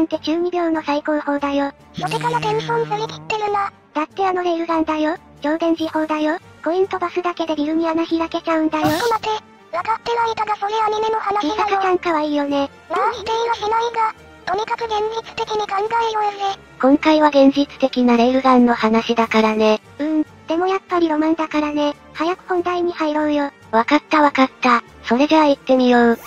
なんて中二病の最高峰だよ。初手からテンション振り切ってるな。だってあのレールガンだよ。超電磁砲だよ。コイン飛ばすだけでビルに穴開けちゃうんだよ。ちょっと待て。わかってはいたがそれアニメの話だろ。ちゃん可愛いよね。まあ否定はしないが、とにかく現実的に考えようぜ。今回は現実的なレールガンの話だからね。うーん、でもやっぱりロマンだからね。早く本題に入ろうよ。わかったわかった。それじゃあ行ってみよう。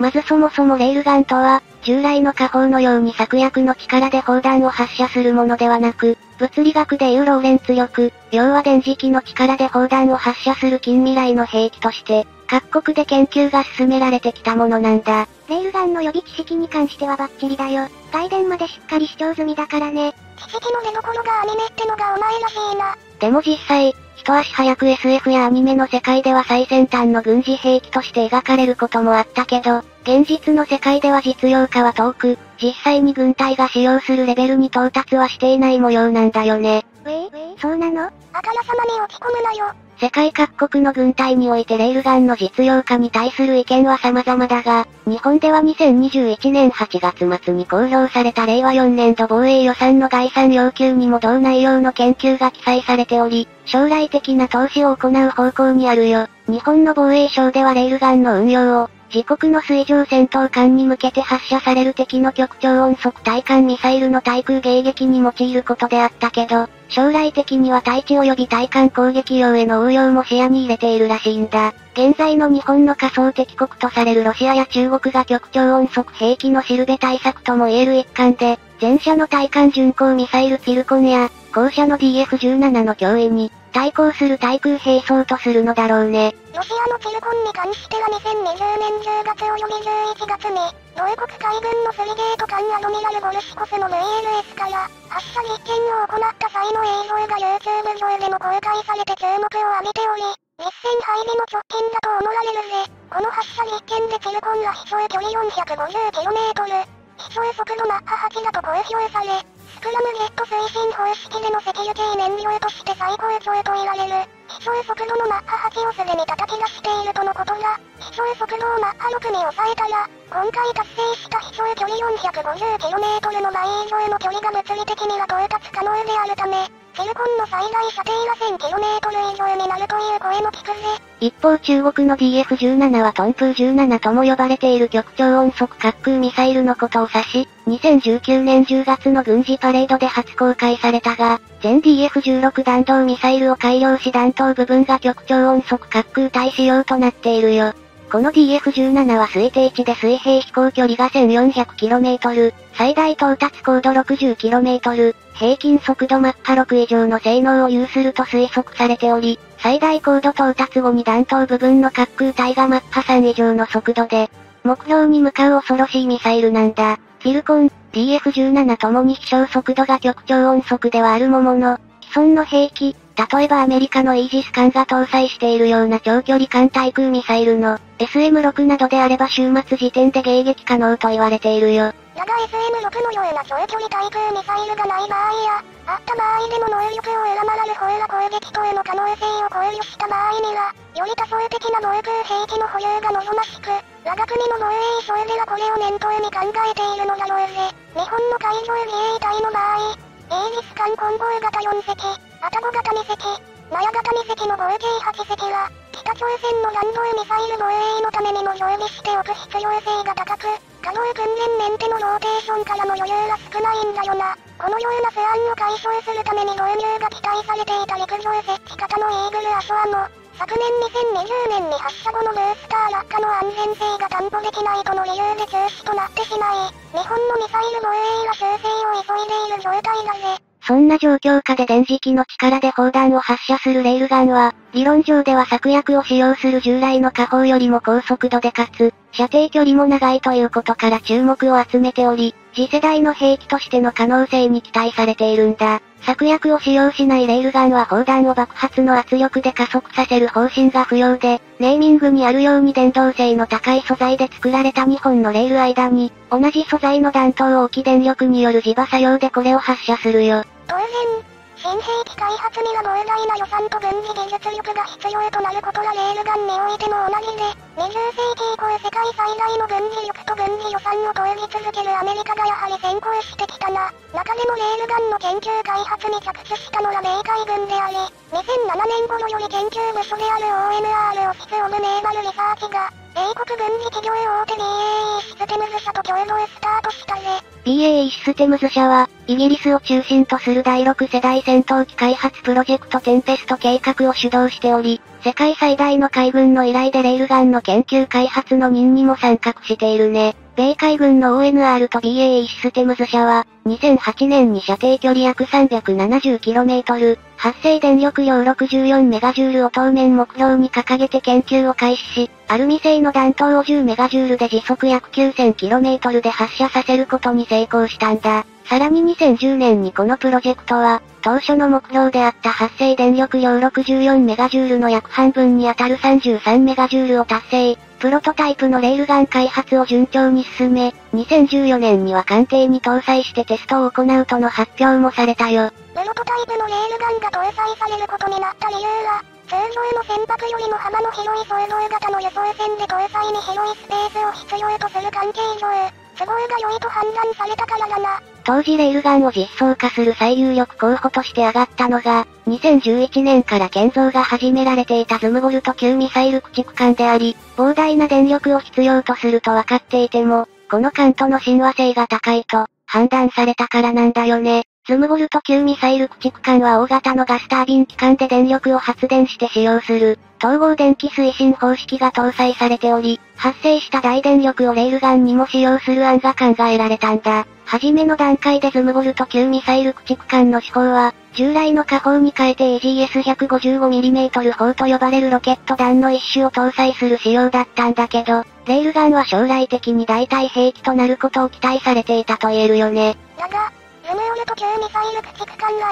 まずそもそもレールガンとは、従来の火砲のように策略の力で砲弾を発射するものではなく、物理学でいうローレンツ力、要は電磁気の力で砲弾を発射する近未来の兵器として、各国で研究が進められてきたものなんだ。レールガンの予備知識に関してはバッチリだよ。外伝までしっかり主張済みだからね。知識の出所がアニメってのがお前らしいな。でも実際、一足早く SF やアニメの世界では最先端の軍事兵器として描かれることもあったけど、現実の世界では実用化は遠く、実際に軍隊が使用するレベルに到達はしていない模様なんだよね。えー、そうなの？あからさまに落ち込むなよ。世界各国の軍隊においてレールガンの実用化に対する意見は様々だが、日本では2021年8月末に公表された令和4年度防衛予算の概算要求にも同内容の研究が記載されており、将来的な投資を行う方向にあるよ。日本の防衛省ではレールガンの運用を、自国の水上戦闘艦に向けて発射される敵の極超音速対艦ミサイルの対空迎撃に用いることであったけど、将来的には対地及び対艦攻撃用への応用も視野に入れているらしいんだ。現在の日本の仮想敵国とされるロシアや中国が極超音速兵器のシルベ対策とも言える一環で、前者の対艦巡航ミサイルフィルコンや、後者の DF17 の脅威に、対抗する対空兵装とするのだろうね。ロシアのチルコンに関しては2020年10月及び11月に、同国海軍のフリゲート艦アドミラルゴルシコスの VLS から、発射実験を行った際の映像が YouTube 上でも公開されて注目を浴びており、実戦配備も直近だと思われるぜ。この発射実験でチルコンは飛翔距離 450km、飛翔速度マッハ8だと公表され、クラムジェット推進方式での石油系燃料として最高潮と言われる、飛翔速度のマッハ8をすでに叩き出しているとのことだ。飛翔速度をマッハ6に抑えたら、今回達成した飛翔距離 450km の倍以上の距離が物理的には到達可能であるため、フィルコンの最大射程は 1000km 以上になるという声も聞くぜ。一方中国の DF17 はトンプー17とも呼ばれている極超音速滑空ミサイルのことを指し、2019年10月の軍事パレードで初公開されたが、全 DF16 弾道ミサイルを改良し弾頭部分が極超音速滑空対仕様となっているよ。この DF17 は推定値で水平飛行距離が 1400km、最大到達高度 60km、平均速度マッハ6以上の性能を有すると推測されており、最大高度到達後に弾頭部分の滑空体がマッハ3以上の速度で、目標に向かう恐ろしいミサイルなんだ。フィルコン、DF17 ともに飛翔速度が極超音速ではあるものの、既存の兵器、例えばアメリカのイージス艦が搭載しているような長距離艦対空ミサイルの SM6 などであれば終末時点で迎撃可能と言われているよ。だが SM6 のような長距離対空ミサイルがない場合や、あった場合でも能力を上回る方ら攻撃等への可能性を考慮した場合には、より多層的な防空兵器の保有が望ましく、我が国の防衛省ではこれを念頭に考えているのだろうぜ。日本の海上自衛隊の場合、イージス艦混合型4隻、アタゴ型2隻、マヤ型2隻の合計8隻は、北朝鮮の弾道ミサイル防衛のためにも常備しておく必要性が高く、可能訓練メンテのローテーションからの余裕が少ないんだよな。このような不安を解消するために導入が期待されていた陸上設置型のイーグルアショアも、昨年2020年に発射後のブースター落下の安全性が担保できないとの理由で中止となってしまい、日本のミサイル防衛は修正を急いでいる状態だぜ。そんな状況下で電磁気の力で砲弾を発射するレールガンは、理論上では策略を使用する従来の火砲よりも高速度でかつ、射程距離も長いということから注目を集めており、次世代の兵器としての可能性に期待されているんだ。策略を使用しないレールガンは砲弾を爆発の圧力で加速させる方針が不要で、ネーミングにあるように電動性の高い素材で作られた2本のレール間に、同じ素材の弾頭を置き電力による磁場作用でこれを発射するよ。当然、新兵器開発には膨大な予算と軍事技術力が必要となることはレールガンにおいても同じで、20世紀以降世界最大の軍事力と軍事予算を投じ続けるアメリカがやはり先行してきたな。中でもレールガンの研究開発に着手したのは米海軍であり、2007年頃より研究部署である ONR オフィスオブネーバルリサーチが、英国軍事企業大手 BAE システムズ社と共同スタートしたぜ。BAE システムズ社は、イギリスを中心とする第6世代戦闘機開発プロジェクトテンペスト計画を主導しており、世界最大の海軍の依頼でレールガンの研究開発の任にも参画しているね。米海軍の ONR と BAE システムズ社は、2008年に射程距離約 370km、発生電力量 64MJ を当面目標に掲げて研究を開始し、アルミ製の弾頭を 10MJ で時速約 9000km で発射させることに成功したんだ。さらに2010年にこのプロジェクトは、当初の目標であった発生電力量 64MJ の約半分にあたる 33MJ を達成。プロトタイプのレールガン開発を順調に進め、2014年には艦艇に搭載してテストを行うとの発表もされたよ。プロトタイプのレールガンが搭載されることになった理由は、通常の船舶よりも幅の広い総動型の輸送船で搭載に広いスペースを必要とする関係上、都合が良いと判断されたからだな。当時レールガンを実装化する最有力候補として挙がったのが、2011年から建造が始められていたズムボルト級ミサイル駆逐艦であり、膨大な電力を必要とすると分かっていても、この艦との親和性が高いと、判断されたからなんだよね。ズムボルト級ミサイル駆逐艦は大型のガスタービン機関で電力を発電して使用する、統合電気推進方式が搭載されており、発生した大電力をレールガンにも使用する案が考えられたんだ。はじめの段階でズムボルト級ミサイル駆逐艦の手法は、従来の火砲に変えて AGS155mm 砲と呼ばれるロケット弾の一種を搭載する仕様だったんだけど、レールガンは将来的に代替兵器となることを期待されていたと言えるよね。だが、ズムオルト級ミサイル駆逐艦が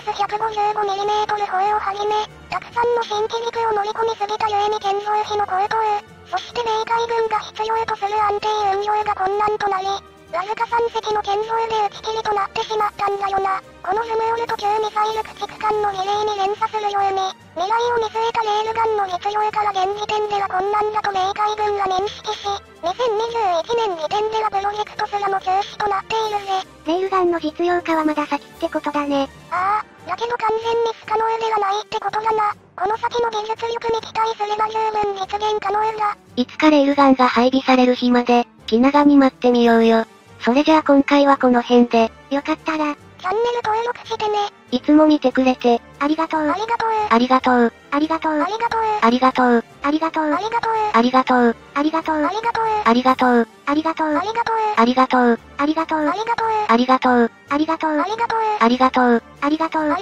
AGS155mm 砲をはじめ、たくさんの新機軸を乗り込みすぎたゆえに建造費の高騰、そして米海軍が必要とする安定運用が困難となり、わずか3隻の建造で打ち切りとなってしまったんだよな。このズムオルト級ミサイル駆逐艦の比例に連鎖するように、未来を見据えたレールガンの実用から現時点では困難だと米海軍が認識し、2021年時点ではプロジェクトすらも中止となっているぜ。レールガンの実用化はまだ先ってことだね。ああ、だけど完全に不可能ではないってことだな。この先の技術力に期待すれば十分実現可能だ。いつかレールガンが配備される日まで、気長に待ってみようよ。それじゃあ今回はこの辺で、よかったら、チャンネル登録してね。いつも見てくれて、ありがとう。ありがとう。ありがとう、ありがとう。ありがとう。ありがとう、ありがとう。ありがとう。ありがとう、ありがとう。ありがとう。ありがとう、ありがとう。ありがとう。ありがとう、ありがとう。ありがとう。ありがとう、ありがとう。ありがとう。ありがとう、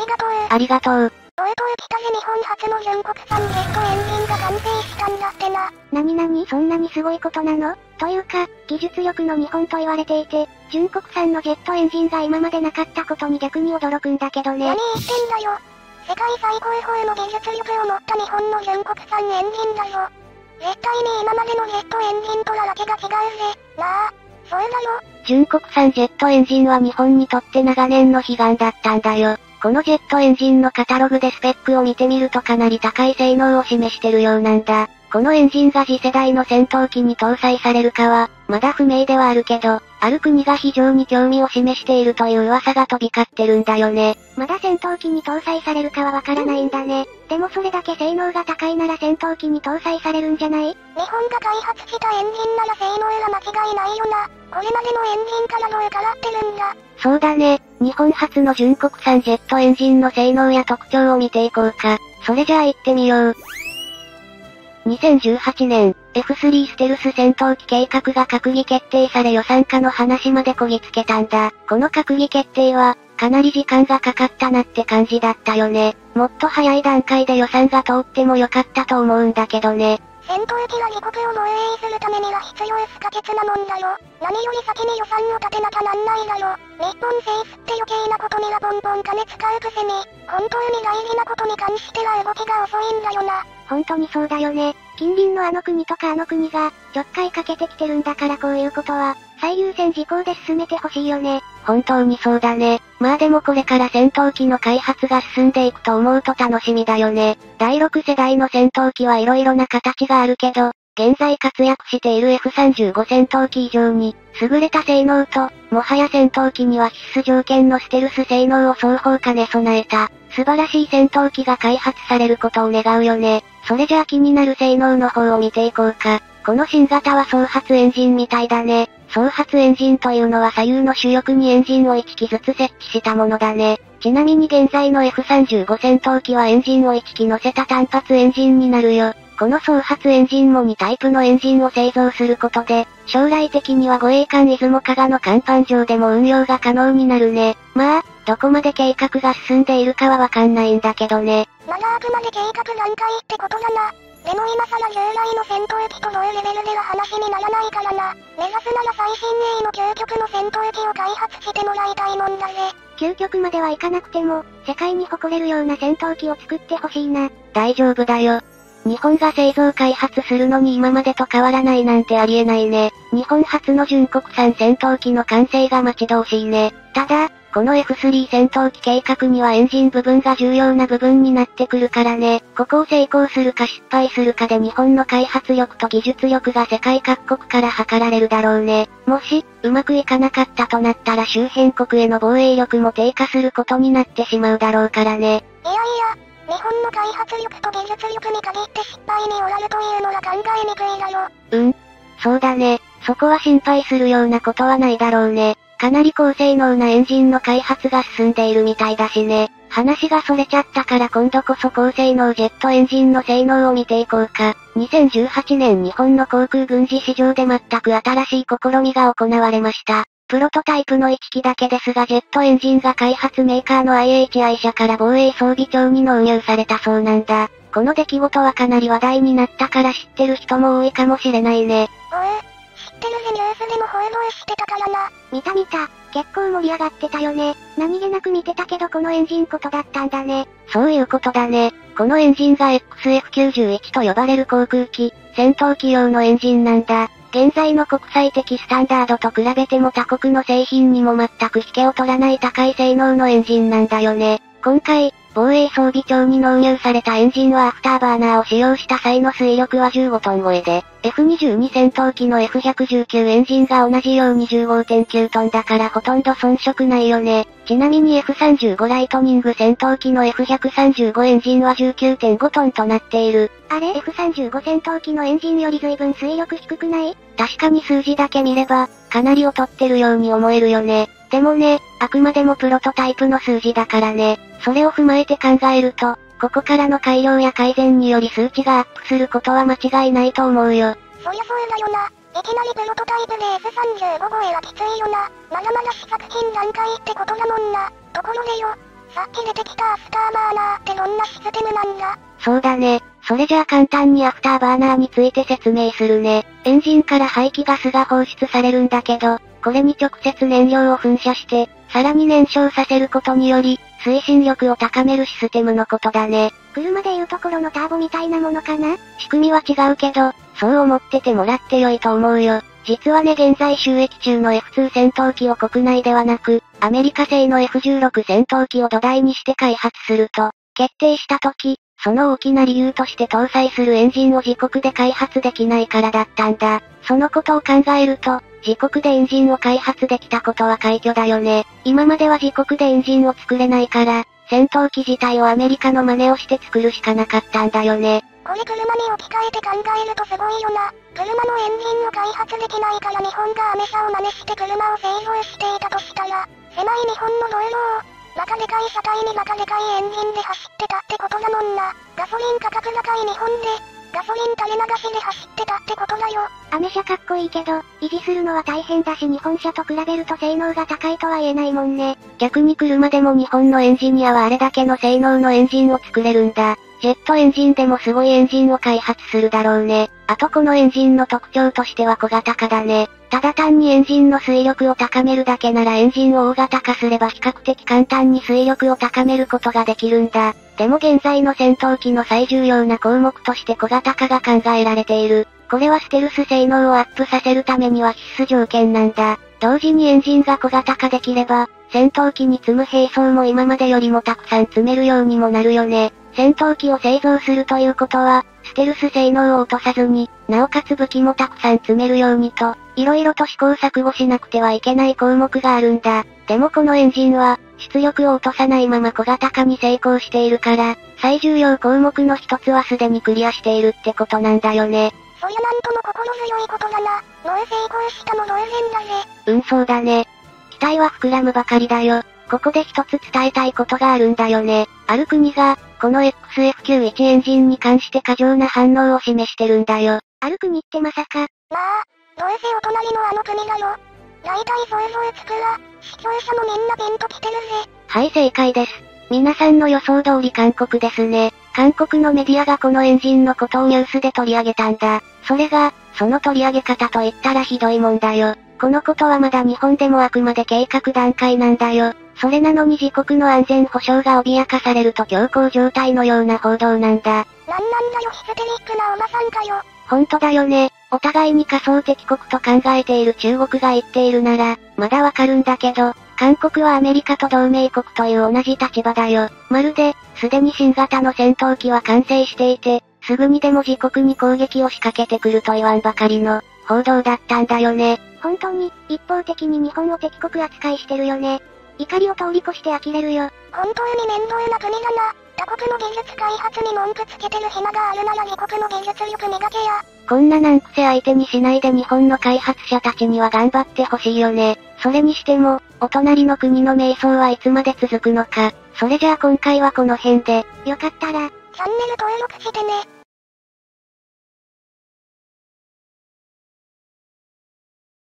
ありがとう。とう。ありがとう。とうとう来たぜ日本初の純国産ジェットエンジンが完成したんだってな。なになにそんなにすごいことなの？というか、技術力の日本と言われていて、純国産のジェットエンジンが今までなかったことに逆に驚くんだけどね。何言ってんだよ。世界最高峰の技術力を持った日本の純国産エンジンだぞ。絶対に今までのジェットエンジンとはわけが違うぜ。なあ、そうだろ純国産ジェットエンジンは日本にとって長年の悲願だったんだよ。このジェットエンジンのカタログでスペックを見てみるとかなり高い性能を示してるようなんだ。このエンジンが次世代の戦闘機に搭載されるかは、まだ不明ではあるけど、ある国が非常に興味を示しているという噂が飛び交ってるんだよね。まだ戦闘機に搭載されるかはわからないんだね。でもそれだけ性能が高いなら戦闘機に搭載されるんじゃない？日本が開発したエンジンなら性能は間違いないよな。これまでのエンジンからどう変わってるんだ。そうだね。日本初の純国産ジェットエンジンの性能や特徴を見ていこうか。それじゃあ行ってみよう。2018年、F3 ステルス戦闘機計画が閣議決定され予算化の話までこぎつけたんだ。この閣議決定は、かなり時間がかかったなって感じだったよね。もっと早い段階で予算が通ってもよかったと思うんだけどね。戦闘機は自国を防衛するためには必要不可欠なもんだよ。何より先に予算を立てなきゃなんないだろ。日本政府って余計なことにはボンボン金使うくせに、本当に大事なことに関しては動きが遅いんだよな。本当にそうだよね。近隣のあの国とかあの国が、ちょっかいかけてきてるんだからこういうことは、最優先事項で進めてほしいよね。本当にそうだね。まあでもこれから戦闘機の開発が進んでいくと思うと楽しみだよね。第6世代の戦闘機はいろいろな形があるけど、現在活躍している F35 戦闘機以上に、優れた性能と、もはや戦闘機には必須条件のステルス性能を双方兼ね備えた、素晴らしい戦闘機が開発されることを願うよね。それじゃあ気になる性能の方を見ていこうか。この新型は総発エンジンみたいだね。総発エンジンというのは左右の主翼にエンジンを1機ずつ設置したものだね。ちなみに現在の F35 戦闘機はエンジンを1機乗せた単発エンジンになるよ。この総発エンジンも2タイプのエンジンを製造することで、将来的には護衛艦出雲加賀の甲板上でも運用が可能になるね。まあ、どこまで計画が進んでいるかはわかんないんだけどね。まだあくまで計画段階ってことだな。でも今更従来の戦闘機と同レベルでは話にならないからな。目指すなら最新鋭の究極の戦闘機を開発してもらいたいもんだぜ。究極まではいかなくても、世界に誇れるような戦闘機を作ってほしいな。大丈夫だよ。日本が製造開発するのに今までと変わらないなんてありえないね。日本初の純国産戦闘機の完成が待ち遠しいね。ただ、この F3 戦闘機計画にはエンジン部分が重要な部分になってくるからね。ここを成功するか失敗するかで日本の開発力と技術力が世界各国から測られるだろうね。もし、うまくいかなかったとなったら周辺国への防衛力も低下することになってしまうだろうからね。いやいや、日本の開発力と技術力に限って失敗に終わるというのは考えにくいだろ。うん。そうだね。そこは心配するようなことはないだろうね。かなり高性能なエンジンの開発が進んでいるみたいだしね。話がそれちゃったから今度こそ高性能ジェットエンジンの性能を見ていこうか。2018年日本の航空軍事市場で全く新しい試みが行われました。プロトタイプの1機だけですがジェットエンジンが開発メーカーの IHI 社から防衛装備庁に納入されたそうなんだ。この出来事はかなり話題になったから知ってる人も多いかもしれないね。ってるぜニュースでも報道してたからな。見た見た。結構盛り上がってたよね。何気なく見てたけどこのエンジンことだったんだね。そういうことだね。このエンジンが XF91 と呼ばれる航空機、戦闘機用のエンジンなんだ。現在の国際的スタンダードと比べても他国の製品にも全く引けを取らない高い性能のエンジンなんだよね。今回、防衛装備庁に納入されたエンジンはアフターバーナーを使用した際の推力は15トン超えで、F22 戦闘機の F119 エンジンが同じように15.9トンだからほとんど遜色ないよね。ちなみに F35 ライトニング戦闘機の F135 エンジンは19.5トンとなっている。あれ ?F35 戦闘機のエンジンより随分推力低くない？確かに数字だけ見れば、かなり劣ってるように思えるよね。でもね、あくまでもプロトタイプの数字だからね。それを踏まえて考えると、ここからの改良や改善により数値がアップすることは間違いないと思うよ。そりゃそうだよな。いきなりプロトタイプで F35 超えはきついよな。まだまだ試作品段階ってことだもんな。ところでよ、さっき出てきたアフターバーナーってどんなシステムなんだそうだね。それじゃあ簡単にアフターバーナーについて説明するね。エンジンから排気ガスが放出されるんだけど、これに直接燃料を噴射して、さらに燃焼させることにより、推進力を高めるシステムのことだね。車でいうところのターボみたいなものかな？仕組みは違うけど、そう思っててもらって良いと思うよ。実はね現在就役中の F2 戦闘機を国内ではなく、アメリカ製の F16 戦闘機を土台にして開発すると、決定した時、その大きな理由として搭載するエンジンを自国で開発できないからだったんだ。そのことを考えると、自国でエンジンを開発できたことは快挙だよね。今までは自国でエンジンを作れないから、戦闘機自体をアメリカの真似をして作るしかなかったんだよね。これ車に置き換えて考えるとすごいよな。車のエンジンを開発できないから日本がアメ車を真似して車を製造していたとしたら、狭い日本の道路を、バカでかい車体にバカでかいエンジンで走ってたってことだもんな。ガソリン価格高い日本で、ガソリン垂れ流しで走ってたってことだよ。アメ車かっこいいけど、維持するのは大変だし日本車と比べると性能が高いとは言えないもんね。逆に車でも日本のエンジニアはあれだけの性能のエンジンを作れるんだ。ジェットエンジンでもすごいエンジンを開発するだろうね。あとこのエンジンの特徴としては小型化だね。ただ単にエンジンの水力を高めるだけならエンジンを大型化すれば比較的簡単に水力を高めることができるんだ。でも現在の戦闘機の最重要な項目として小型化が考えられている。これはステルス性能をアップさせるためには必須条件なんだ。同時にエンジンが小型化できれば、戦闘機に積む兵装も今までよりもたくさん積めるようにもなるよね。戦闘機を製造するということは、ステルス性能を落とさずに、なおかつ武器もたくさん積めるようにと、色々と試行錯誤しなくてはいけない項目があるんだ。でもこのエンジンは、出力を落とさないまま小型化に成功しているから、最重要項目の一つはすでにクリアしているってことなんだよね。そりゃなんとも心強いことだな。もう成功したも同然だぜ。うんそうだね。期待は膨らむばかりだよ。ここで一つ伝えたいことがあるんだよね。ある国が、この XF91 エンジンに関して過剰な反応を示してるんだよ。ある国ってまさか。まあ、どうせお隣のあの国だろ。大体想像つくら、視聴者もみんなピンと来てるぜ。はい正解です。皆さんの予想通り韓国ですね。韓国のメディアがこのエンジンのことをニュースで取り上げたんだ。それが、その取り上げ方と言ったらひどいもんだよ。このことはまだ日本でもあくまで計画段階なんだよ。それなのに自国の安全保障が脅かされると強行状態のような報道なんだ。なんなんだよヒステリックなおばさんかよ。ほんとだよね。お互いに仮想敵国と考えている中国が言っているなら、まだわかるんだけど、韓国はアメリカと同盟国という同じ立場だよ。まるで、すでに新型の戦闘機は完成していて、すぐにでも自国に攻撃を仕掛けてくると言わんばかりの、報道だったんだよね。本当に、一方的に日本を敵国扱いしてるよね。怒りを通り越して呆れるよ。本当に面倒な国だな。他国の技術開発に文句つけてる暇があるなら自国の技術力磨けや。こんな難癖相手にしないで日本の開発者たちには頑張ってほしいよね。それにしても、お隣の国の瞑想はいつまで続くのか。それじゃあ今回はこの辺で。よかったら、チャンネル登録してね。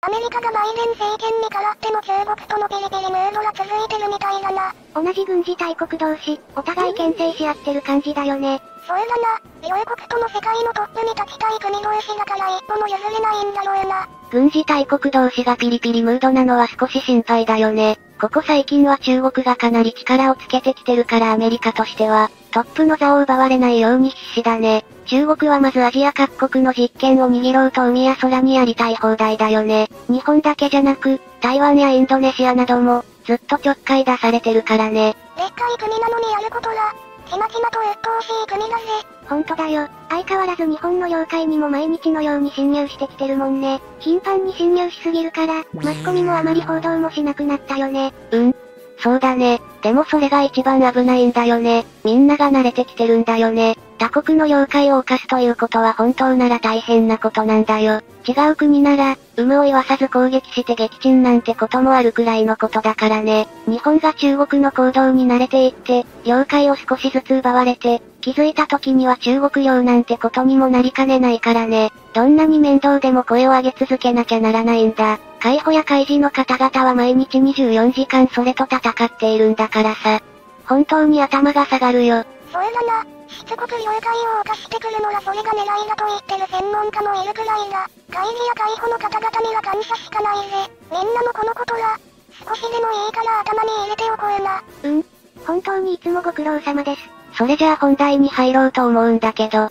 アメリカがバイデン政権に代わっても中国とのペリペリムードが続いてるみたいだな。同じ軍事大国同士、お互い牽制し合ってる感じだよね。そうだな、両国とも世界のトップに立ちたい国同士だから一歩も譲れないんだろうな。軍事大国同士がピリピリムードなのは少し心配だよね。ここ最近は中国がかなり力をつけてきてるからアメリカとしては、トップの座を奪われないように必死だね。中国はまずアジア各国の実験を握ろうと海や空にやりたい放題だよね。日本だけじゃなく、台湾やインドネシアなども、ずっとちょっかい出されてるからね。でっかい国なのにやることら、ちまちまと鬱陶しい国だぜ。ほんとだよ。相変わらず日本の妖怪にも毎日のように侵入してきてるもんね。頻繁に侵入しすぎるから、マスコミもあまり報道もしなくなったよね。うん。そうだね。でもそれが一番危ないんだよね。みんなが慣れてきてるんだよね。他国の領海を犯すということは本当なら大変なことなんだよ。違う国なら、有無を言わさず攻撃して撃沈なんてこともあるくらいのことだからね。日本が中国の行動に慣れていって、領海を少しずつ奪われて、気づいた時には中国領なんてことにもなりかねないからね。どんなに面倒でも声を上げ続けなきゃならないんだ。海保や海事の方々は毎日24時間それと戦っているんだからさ。本当に頭が下がるよ。それだな。しつこく領海を犯してくるのはそれが狙いだと言ってる専門家もいるくらいだ。会議や海保の方々には感謝しかないぜ。みんなもこのことら、少しでもいいから頭に入れておこうな。うん。本当にいつもご苦労様です。それじゃあ本題に入ろうと思うんだけど。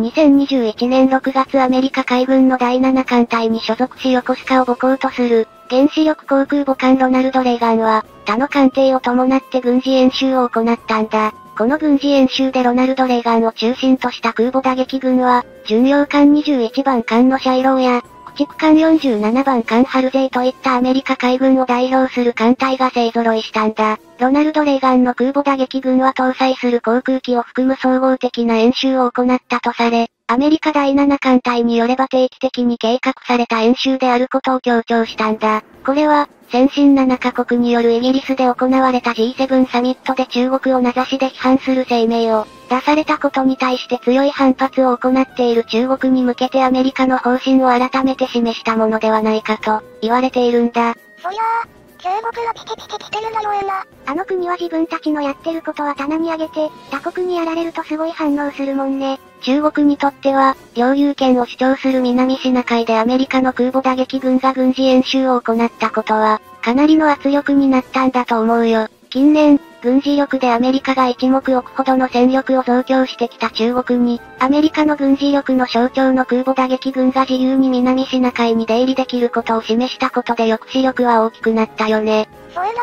2021年6月アメリカ海軍の第7艦隊に所属し横須賀を母港とする、原子力航空母艦ロナルド・レーガンは、他の艦艇を伴って軍事演習を行ったんだ。この軍事演習でロナルド・レーガンを中心とした空母打撃軍は、巡洋艦21番艦のシャイローや、駆逐艦47番艦ハルゼイといったアメリカ海軍を代表する艦隊が勢揃いしたんだ。ロナルド・レーガンの空母打撃軍は搭載する航空機を含む総合的な演習を行ったとされ、アメリカ第7艦隊によれば定期的に計画された演習であることを強調したんだ。これは、先進7カ国によるイギリスで行われた G7 サミットで中国を名指しで批判する声明を出されたことに対して強い反発を行っている中国に向けてアメリカの方針を改めて示したものではないかと言われているんだ。そりゃあ、中国はピチピチ来てるのよえな。あの国は自分たちのやってることは棚に上げて、他国にやられるとすごい反応するもんね。中国にとっては、領有権を主張する南シナ海でアメリカの空母打撃軍が軍事演習を行ったことは、かなりの圧力になったんだと思うよ。近年、軍事力でアメリカが一目置くほどの戦力を増強してきた中国に、アメリカの軍事力の象徴の空母打撃軍が自由に南シナ海に出入りできることを示したことで抑止力は大きくなったよね。そうだな、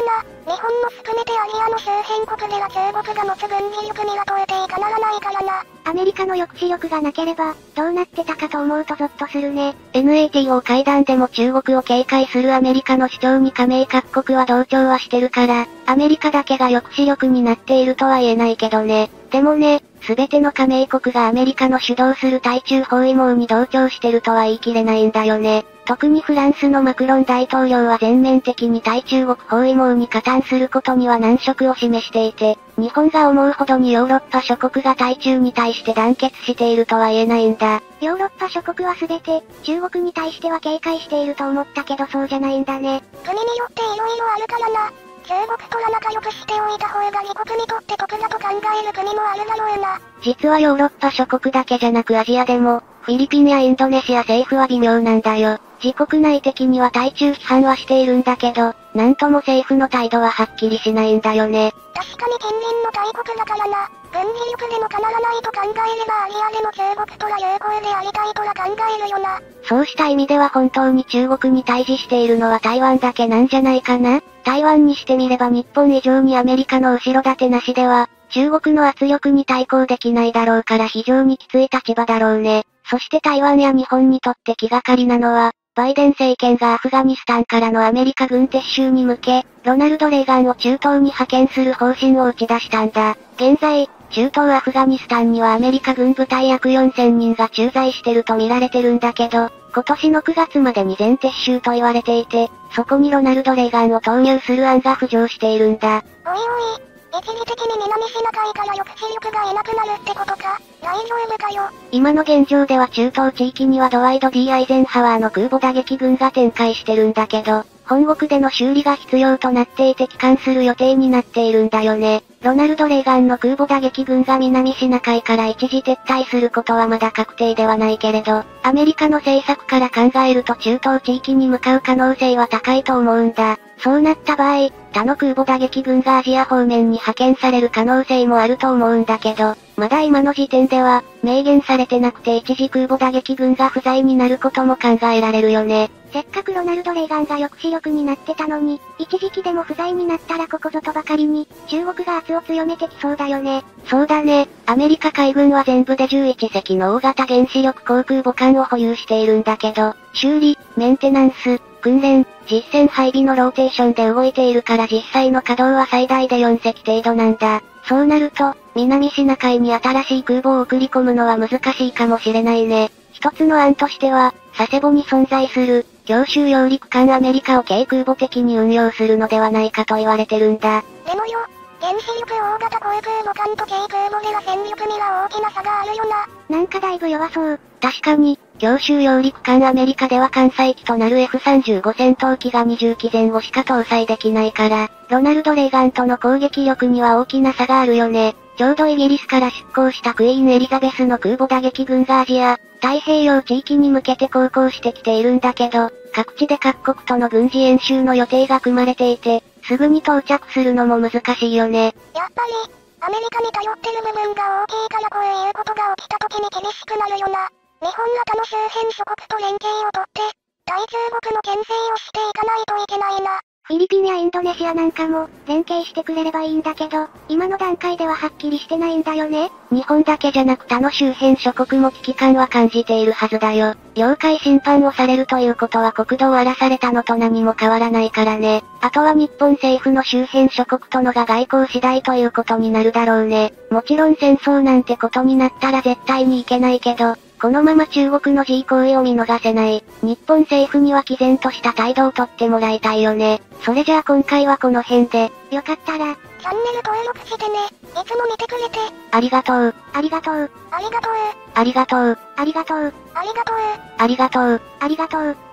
日本も含めてアジアの周辺国では中国が持つ軍事力には超えていかならないからな。アメリカの抑止力がなければ、どうなってたかと思うとゾッとするね。NATO 会談でも中国を警戒するアメリカの主張に加盟各国は同調はしてるから、アメリカだけが抑止力になっているとは言えないけどね。でもね、すべての加盟国がアメリカの主導する対中包囲網に同調してるとは言い切れないんだよね。特にフランスのマクロン大統領は全面的に対中国包囲網に加担することには難色を示していて、日本が思うほどにヨーロッパ諸国が対中に対して団結しているとは言えないんだ。ヨーロッパ諸国はすべて、中国に対しては警戒していると思ったけどそうじゃないんだね。国によって色々あるからな。中国とは仲良くしておいた方が自国にとって得だと考える国もあるだろうな。実はヨーロッパ諸国だけじゃなくアジアでも、フィリピンやインドネシア政府は微妙なんだよ。自国内的には対中批判はしているんだけど、なんとも政府の態度ははっきりしないんだよね。確かに近隣の大国だからな。軍事力でもかならないと考えればアジアでも中国とは友好でありたいとは考えるよな。そうした意味では本当に中国に対峙しているのは台湾だけなんじゃないかな台湾にしてみれば日本以上にアメリカの後ろ盾なしでは、中国の圧力に対抗できないだろうから非常にきつい立場だろうね。そして台湾や日本にとって気がかりなのは、バイデン政権がアフガニスタンからのアメリカ軍撤収に向け、ロナルド・レーガンを中東に派遣する方針を打ち出したんだ。現在、中東アフガニスタンにはアメリカ軍部隊約4000人が駐在してると見られてるんだけど、今年の9月までに全撤収と言われていて、そこにロナルド・レーガンを投入する案が浮上しているんだ。おいおい、一時的に南シナ海から抑止力が得なくなるってことか大丈夫かよ今の現状では中東地域にはドワイド・ D・ アイゼンハワーの空母打撃軍が展開してるんだけど、本国での修理が必要となっていて帰還する予定になっているんだよね。ロナルド・レーガンの空母打撃軍が南シナ海から一時撤退することはまだ確定ではないけれど、アメリカの政策から考えると中東地域に向かう可能性は高いと思うんだ。そうなった場合、他の空母打撃軍がアジア方面に派遣される可能性もあると思うんだけど、まだ今の時点では、明言されてなくて一時空母打撃軍が不在になることも考えられるよね。せっかくロナルド・レーガンが抑止力になってたのに、一時期でも不在になったらここぞとばかりに、中国が圧を強めてきそうだよね。そうだね。アメリカ海軍は全部で11隻の大型原子力航空母艦を保有しているんだけど、修理、メンテナンス、訓練、実戦配備のローテーションで動いているから実際の稼働は最大で4隻程度なんだ。そうなると、南シナ海に新しい空母を送り込むのは難しいかもしれないね。一つの案としては、佐世保に存在する、強襲揚陸艦アメリカを軽空母的に運用するのではないかと言われてるんだ。でもよ、原子力大型航空母艦と軽空母では戦力には大きな差があるよな。なんかだいぶ弱そう。確かに、強襲揚陸艦アメリカでは艦載機となる F35 戦闘機が20機前後しか搭載できないから、ロナルド・レーガンとの攻撃力には大きな差があるよね。ちょうどイギリスから出港したクイーンエリザベスの空母打撃軍がアジア、太平洋地域に向けて航行してきているんだけど、各地で各国との軍事演習の予定が組まれていて、すぐに到着するのも難しいよね。やっぱり、アメリカに頼ってる部分が大きいからこういうことが起きた時に厳しくなるよな。日本が他の周辺諸国と連携をとって、大中国の牽制をしていかないといけないな。フィリピンやインドネシアなんかも、連携してくれればいいんだけど、今の段階でははっきりしてないんだよね。日本だけじゃなく他の周辺諸国も危機感は感じているはずだよ。領海侵犯をされるということは国土を荒らされたのと何も変わらないからね。あとは日本政府の周辺諸国とのが外交次第ということになるだろうね。もちろん戦争なんてことになったら絶対にいけないけど、このまま中国の G 行為を見逃せない。日本政府には毅然とした態度をとってもらいたいよね。それじゃあ今回はこの辺で。よかったら、チャンネル登録してね。いつも見てくれて。ありがとう。ありがとう。ありがとう。ありがとう。ありがとう。ありがとう。ありがとう。ありがとう。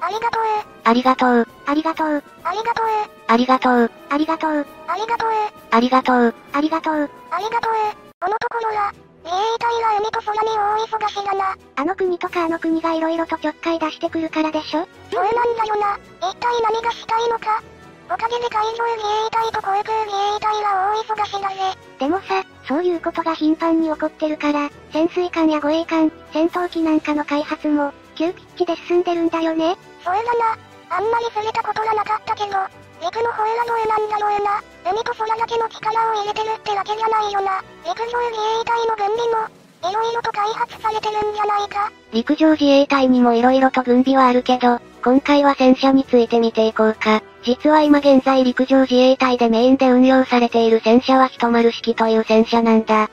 ありがとう。ありがとう。ありがとう。ありがとう。ありがとう。ありがとう。ありがとう。ありがとう。ありがとう。ありがとう。このところら、自衛隊が海と空に大忙しだな。あの国とかあの国が色々とちょっかい出してくるからでしょ？そうなんだよな。一体何がしたいのか。おかげで海上自衛隊と航空自衛隊が大忙しだぜ。でもさ、そういうことが頻繁に起こってるから、潜水艦や護衛艦、戦闘機なんかの開発も、急ピッチで進んでるんだよね。それだな。あんまり触れたことがなかったけど、陸の方らどうなんだろうな。海と空だけの力を入れてるってわけじゃないよな。陸上自衛隊の軍備も、いろいろと開発されてるんじゃないか。陸上自衛隊にも色々と軍備はあるけど、今回は戦車について見ていこうか。実は今現在陸上自衛隊でメインで運用されている戦車は一丸式という戦車なんだ。ん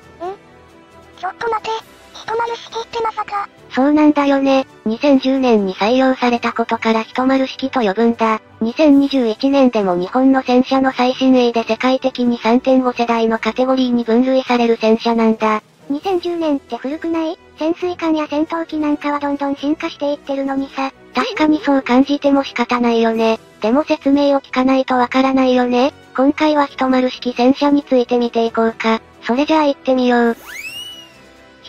ちょっと待て。一丸式ってまさか。そうなんだよね。2010年に採用されたことから一丸式と呼ぶんだ。2021年でも日本の戦車の最新鋭で世界的に3.5世代のカテゴリーに分類される戦車なんだ。2010年って古くない？潜水艦や戦闘機なんかはどんどん進化していってるのにさ。確かにそう感じても仕方ないよね。でも説明を聞かないとわからないよね。今回は一丸式戦車について見ていこうか。それじゃあ行ってみよう。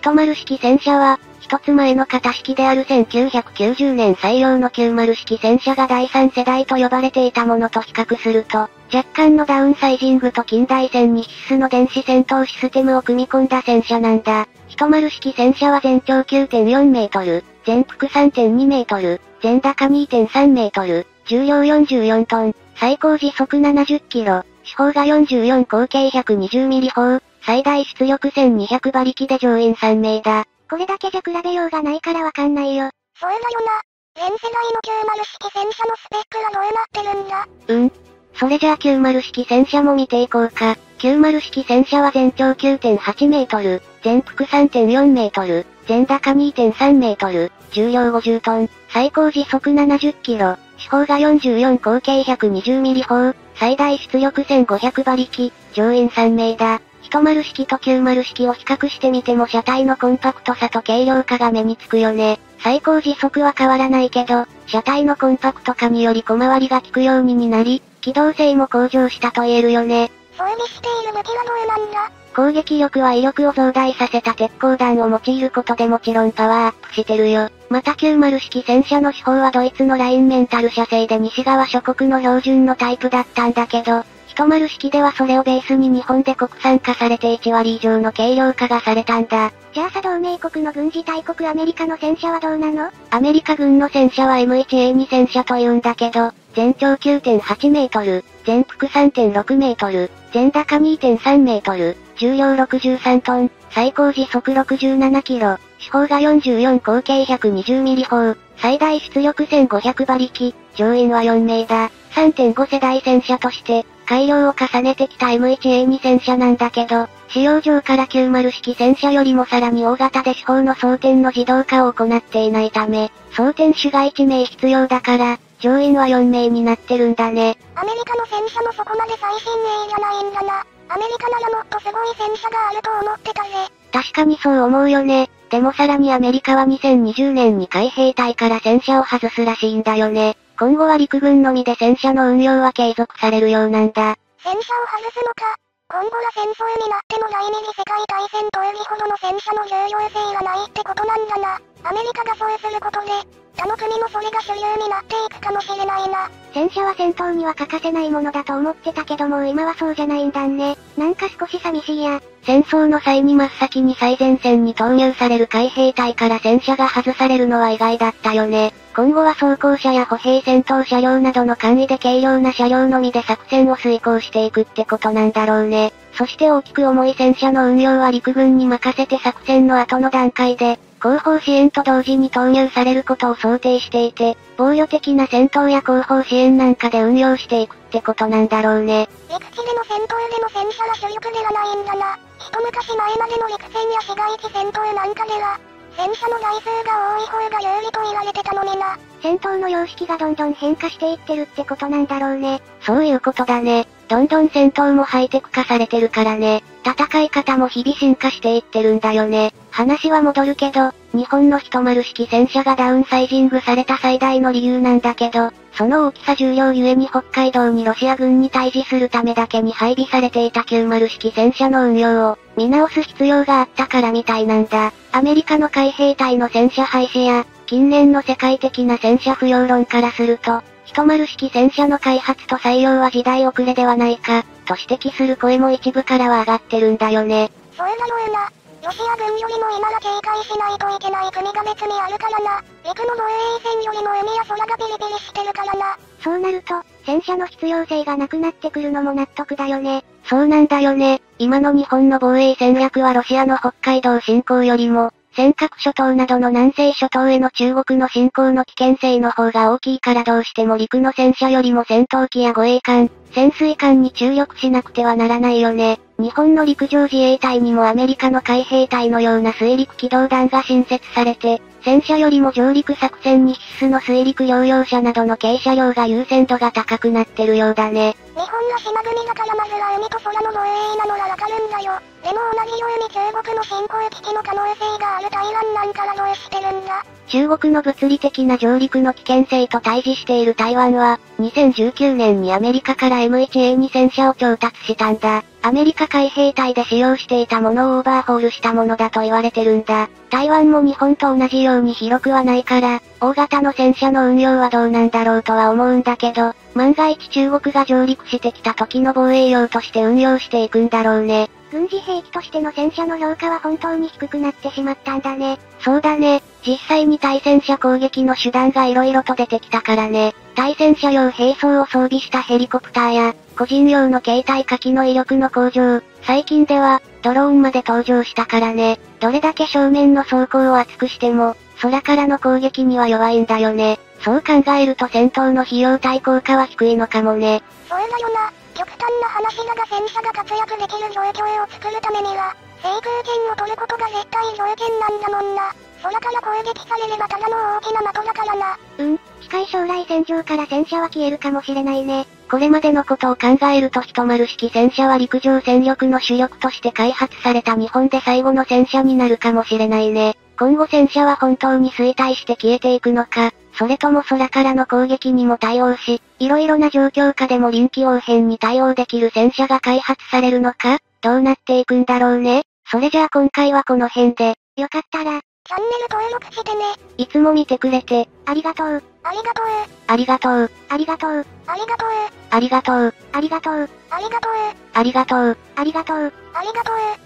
一丸式戦車は、一つ前の型式である1990年採用の90式戦車が第3世代と呼ばれていたものと比較すると、若干のダウンサイジングと近代戦に必須の電子戦闘システムを組み込んだ戦車なんだ。一丸式戦車は全長9.4メートル、全幅3.2メートル、全高2.3メートル、重量44トン、最高時速70キロ、四方が44口径120ミリ砲、最大出力1200馬力で乗員3名だ。これだけじゃ比べようがないからわかんないよ。それだよな。全世代の90式戦車のスペックがどうなってるんだ？うん。それじゃあ90式戦車も見ていこうか。90式戦車は全長9.8メートル、全幅3.4メートル、全高2.3メートル、重量50トン、最高時速70キロ、四方が44口径120ミリ砲、最大出力1500馬力、乗員3名だ。一丸式と九丸式を比較してみても車体のコンパクトさと軽量化が目につくよね。最高時速は変わらないけど、車体のコンパクト化により小回りが効くようにになり、機動性も向上したと言えるよね。装備している武器はどうなんだ攻撃力は威力を増大させた鉄鋼弾を用いることでもちろんパワーアップしてるよ。また90式戦車の手法はドイツのラインメンタル社製で西側諸国の標準のタイプだったんだけど、一丸式ではそれをベースに日本で国産化されて1割以上の軽量化がされたんだ。じゃあさ同盟国の軍事大国アメリカの戦車はどうなの？アメリカ軍の戦車は M1A2 戦車と言うんだけど、全長9.8メートル、全幅3.6メートル、全高2.3メートル、重量63トン、最高時速67キロ、四方が44口径120ミリ砲、最大出力1500馬力、乗員は4名だ。3.5世代戦車として、改良を重ねてきた M1A2 戦車なんだけど、使用上から90式戦車よりもさらに大型で手法の装填の自動化を行っていないため、装填手が1名必要だから、乗員は4名になってるんだね。アメリカの戦車もそこまで最新鋭じゃないんだな。アメリカならもっとすごい戦車があると思ってたぜ。確かにそう思うよね。でもさらにアメリカは2020年に海兵隊から戦車を外すらしいんだよね。今後は陸軍のみで戦車の運用は継続されるようなんだ。戦車を外すのか。今後は戦争になっても第二次世界大戦というほどの戦車の重要性がないってことなんだな。アメリカがそうすることで、他の国もそれが主流になっていくかもしれないな。戦車は戦闘には欠かせないものだと思ってたけどもう今はそうじゃないんだね。なんか少し寂しいや。戦争の際に真っ先に最前線に投入される海兵隊から戦車が外されるのは意外だったよね。今後は装甲車や歩兵戦闘車両などの簡易で軽量な車両のみで作戦を遂行していくってことなんだろうね。そして大きく重い戦車の運用は陸軍に任せて作戦の後の段階で、後方支援と同時に投入されることを想定していて、防御的な戦闘や後方支援なんかで運用していくってことなんだろうね。陸地での戦闘での戦車は主力ではないんだな。一昔前までの陸戦や市街地戦闘なんかでは、戦車の台数が多い方が有利と言われてたのにな。戦闘の様式がどんどん変化していってるってことなんだろうね。そういうことだね。どんどん戦闘もハイテク化されてるからね。戦い方も日々進化していってるんだよね。話は戻るけど、日本の一丸式戦車がダウンサイジングされた最大の理由なんだけど、その大きさ重量ゆえに北海道にロシア軍に対峙するためだけに配備されていた90式戦車の運用を見直す必要があったからみたいなんだ。アメリカの海兵隊の戦車廃止や、近年の世界的な戦車不要論からすると、一丸式戦車の開発と採用は時代遅れではないか、と指摘する声も一部からは上がってるんだよね。そうだろうな。ロシア軍よりも今は警戒しないといけない国が別にあるからな。陸の防衛線よりも海や空がピリピリしてるからな。そうなると、戦車の必要性がなくなってくるのも納得だよね。そうなんだよね。今の日本の防衛戦略はロシアの北海道侵攻よりも、尖閣諸島などの南西諸島への中国の侵攻の危険性の方が大きいからどうしても陸の戦車よりも戦闘機や護衛艦、潜水艦に注力しなくてはならないよね。日本の陸上自衛隊にもアメリカの海兵隊のような水陸機動団が新設されて、戦車よりも上陸作戦に必須の水陸両用車などの軽車両が優先度が高くなってるようだね。日本の島国だからまずは海と空の防衛なのはわかるんだよ。でも同じように中国の侵攻危機の可能性がある台湾なんかはどうしてるんだ中国の物理的な上陸の危険性と対峙している台湾は、2019年にアメリカから M1A2 戦車を調達したんだ。アメリカ海兵隊で使用していたものをオーバーホールしたものだと言われてるんだ。台湾も日本と同じように広くはないから、大型の戦車の運用はどうなんだろうとは思うんだけど、万が一中国が上陸してきた時の防衛用として運用していくんだろうね。軍事兵器としての戦車の評価は本当に低くなってしまったんだね。そうだね。実際に対戦車攻撃の手段が色々と出てきたからね。対戦車用兵装を装備したヘリコプターや、個人用の携帯火器の威力の向上、最近では、ドローンまで登場したからね。どれだけ正面の装甲を厚くしても、空からの攻撃には弱いんだよね。そう考えると戦闘の費用対効果は低いのかもね。そうだよな。極端な話だが戦車が活躍できる状況を作るためには、制空権を取ることが絶対条件なんだもんな。空から攻撃されればただの大きな的だからな。うん、近い将来戦場から戦車は消えるかもしれないね。これまでのことを考えると一丸式戦車は陸上戦力の主力として開発された日本で最後の戦車になるかもしれないね。今後戦車は本当に衰退して消えていくのか、それとも空からの攻撃にも対応し、色々な状況下でも臨機応変に対応できる戦車が開発されるのか、どうなっていくんだろうね。それじゃあ今回はこの辺で、よかったら、チャンネル登録してね。いつも見てくれて、ありがとう。ありがとう。ありがとう。ありがとう。ありがとう。ありがとう。ありがとう。ありがとう。ありがとう。ありがとう。ありがとう。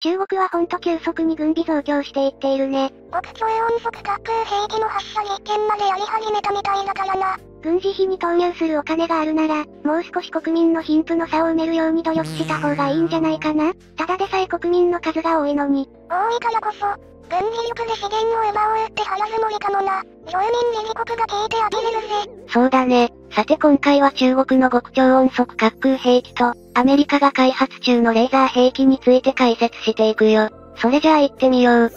中国はほんと急速に軍備増強していっているね。極超音速滑空兵器の発射実験までやり始めたみたいだからな。軍事費に投入するお金があるなら、もう少し国民の貧富の差を埋めるように努力した方がいいんじゃないかなただでさえ国民の数が多いのに。多いからこそ、軍事力で資源を奪おうって腹積もりかもな。常民理事国が聞いて呆れるぜ。そうだね。さて今回は中国の極超音速滑空兵器と、アメリカが開発中のレーザー兵器について解説していくよ。それじゃあ行ってみよう。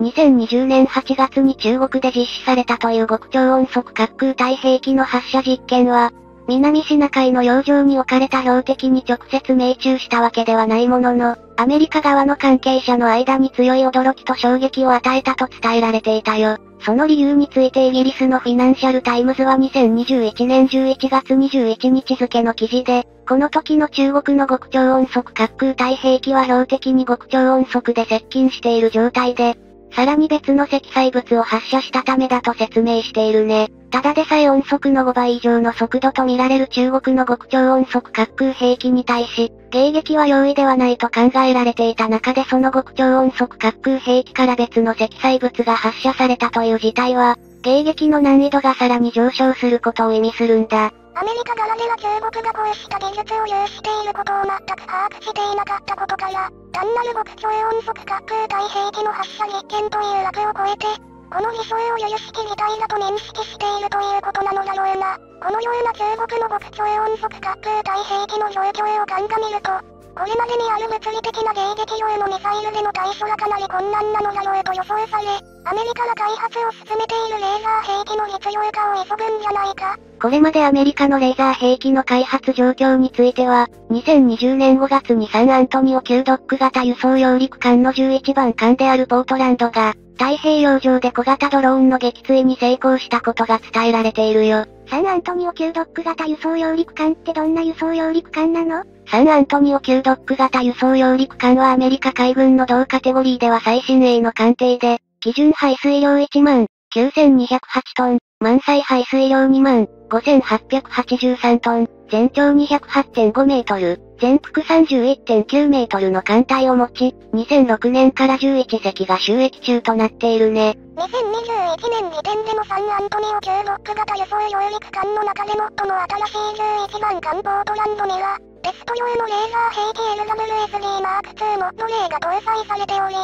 2020年8月に中国で実施されたという極超音速滑空体兵器の発射実験は、南シナ海の洋上に置かれた標的に直接命中したわけではないものの、アメリカ側の関係者の間に強い驚きと衝撃を与えたと伝えられていたよ。その理由についてイギリスのフィナンシャルタイムズは2021年11月21日付の記事で、この時の中国の極超音速滑空体兵器は標的に極超音速で接近している状態で、さらに別の積載物を発射したためだと説明しているね。ただでさえ音速の5倍以上の速度と見られる中国の極超音速滑空兵器に対し、迎撃は容易ではないと考えられていた中でその極超音速滑空兵器から別の積載物が発射されたという事態は、迎撃の難易度がさらに上昇することを意味するんだ。アメリカ側では中国がこうした技術を有していることを全く把握していなかったことから、単なる極超音速滑空対兵器の発射実験という枠を超えて、この偽証を有識事態だと認識しているということなのだろうな。このような中国の極超音速滑空対兵器の状況を鑑みると、これまでにある物理的な迎撃用のミサイルでの対処はかなり困難なのだろうと予想され、アメリカが開発を進めているレーザー兵器の実用化を急ぐんじゃないか。これまでアメリカのレーザー兵器の開発状況については、2020年5月にサンアントニオ級ドック型輸送揚陸艦の11番艦であるポートランドが、太平洋上で小型ドローンの撃墜に成功したことが伝えられているよ。サンアントニオ級ドック型輸送揚陸艦ってどんな輸送揚陸艦なの？サンアントニオ級ドック型輸送揚陸艦はアメリカ海軍の同カテゴリーでは最新鋭の艦艇で、基準排水量1万9208トン、満載排水量2万5883トン、全長208.5メートル、全幅31.9メートルの艦隊を持ち、2006年から11隻が収益中となっているね。2021年時点でのサンアントニオ級ドック型輸送揚陸艦の中で最も新しい11番艦ポートランドには、テスト用のレーザー兵器 LWSD マーク2モッドレイが搭載されており、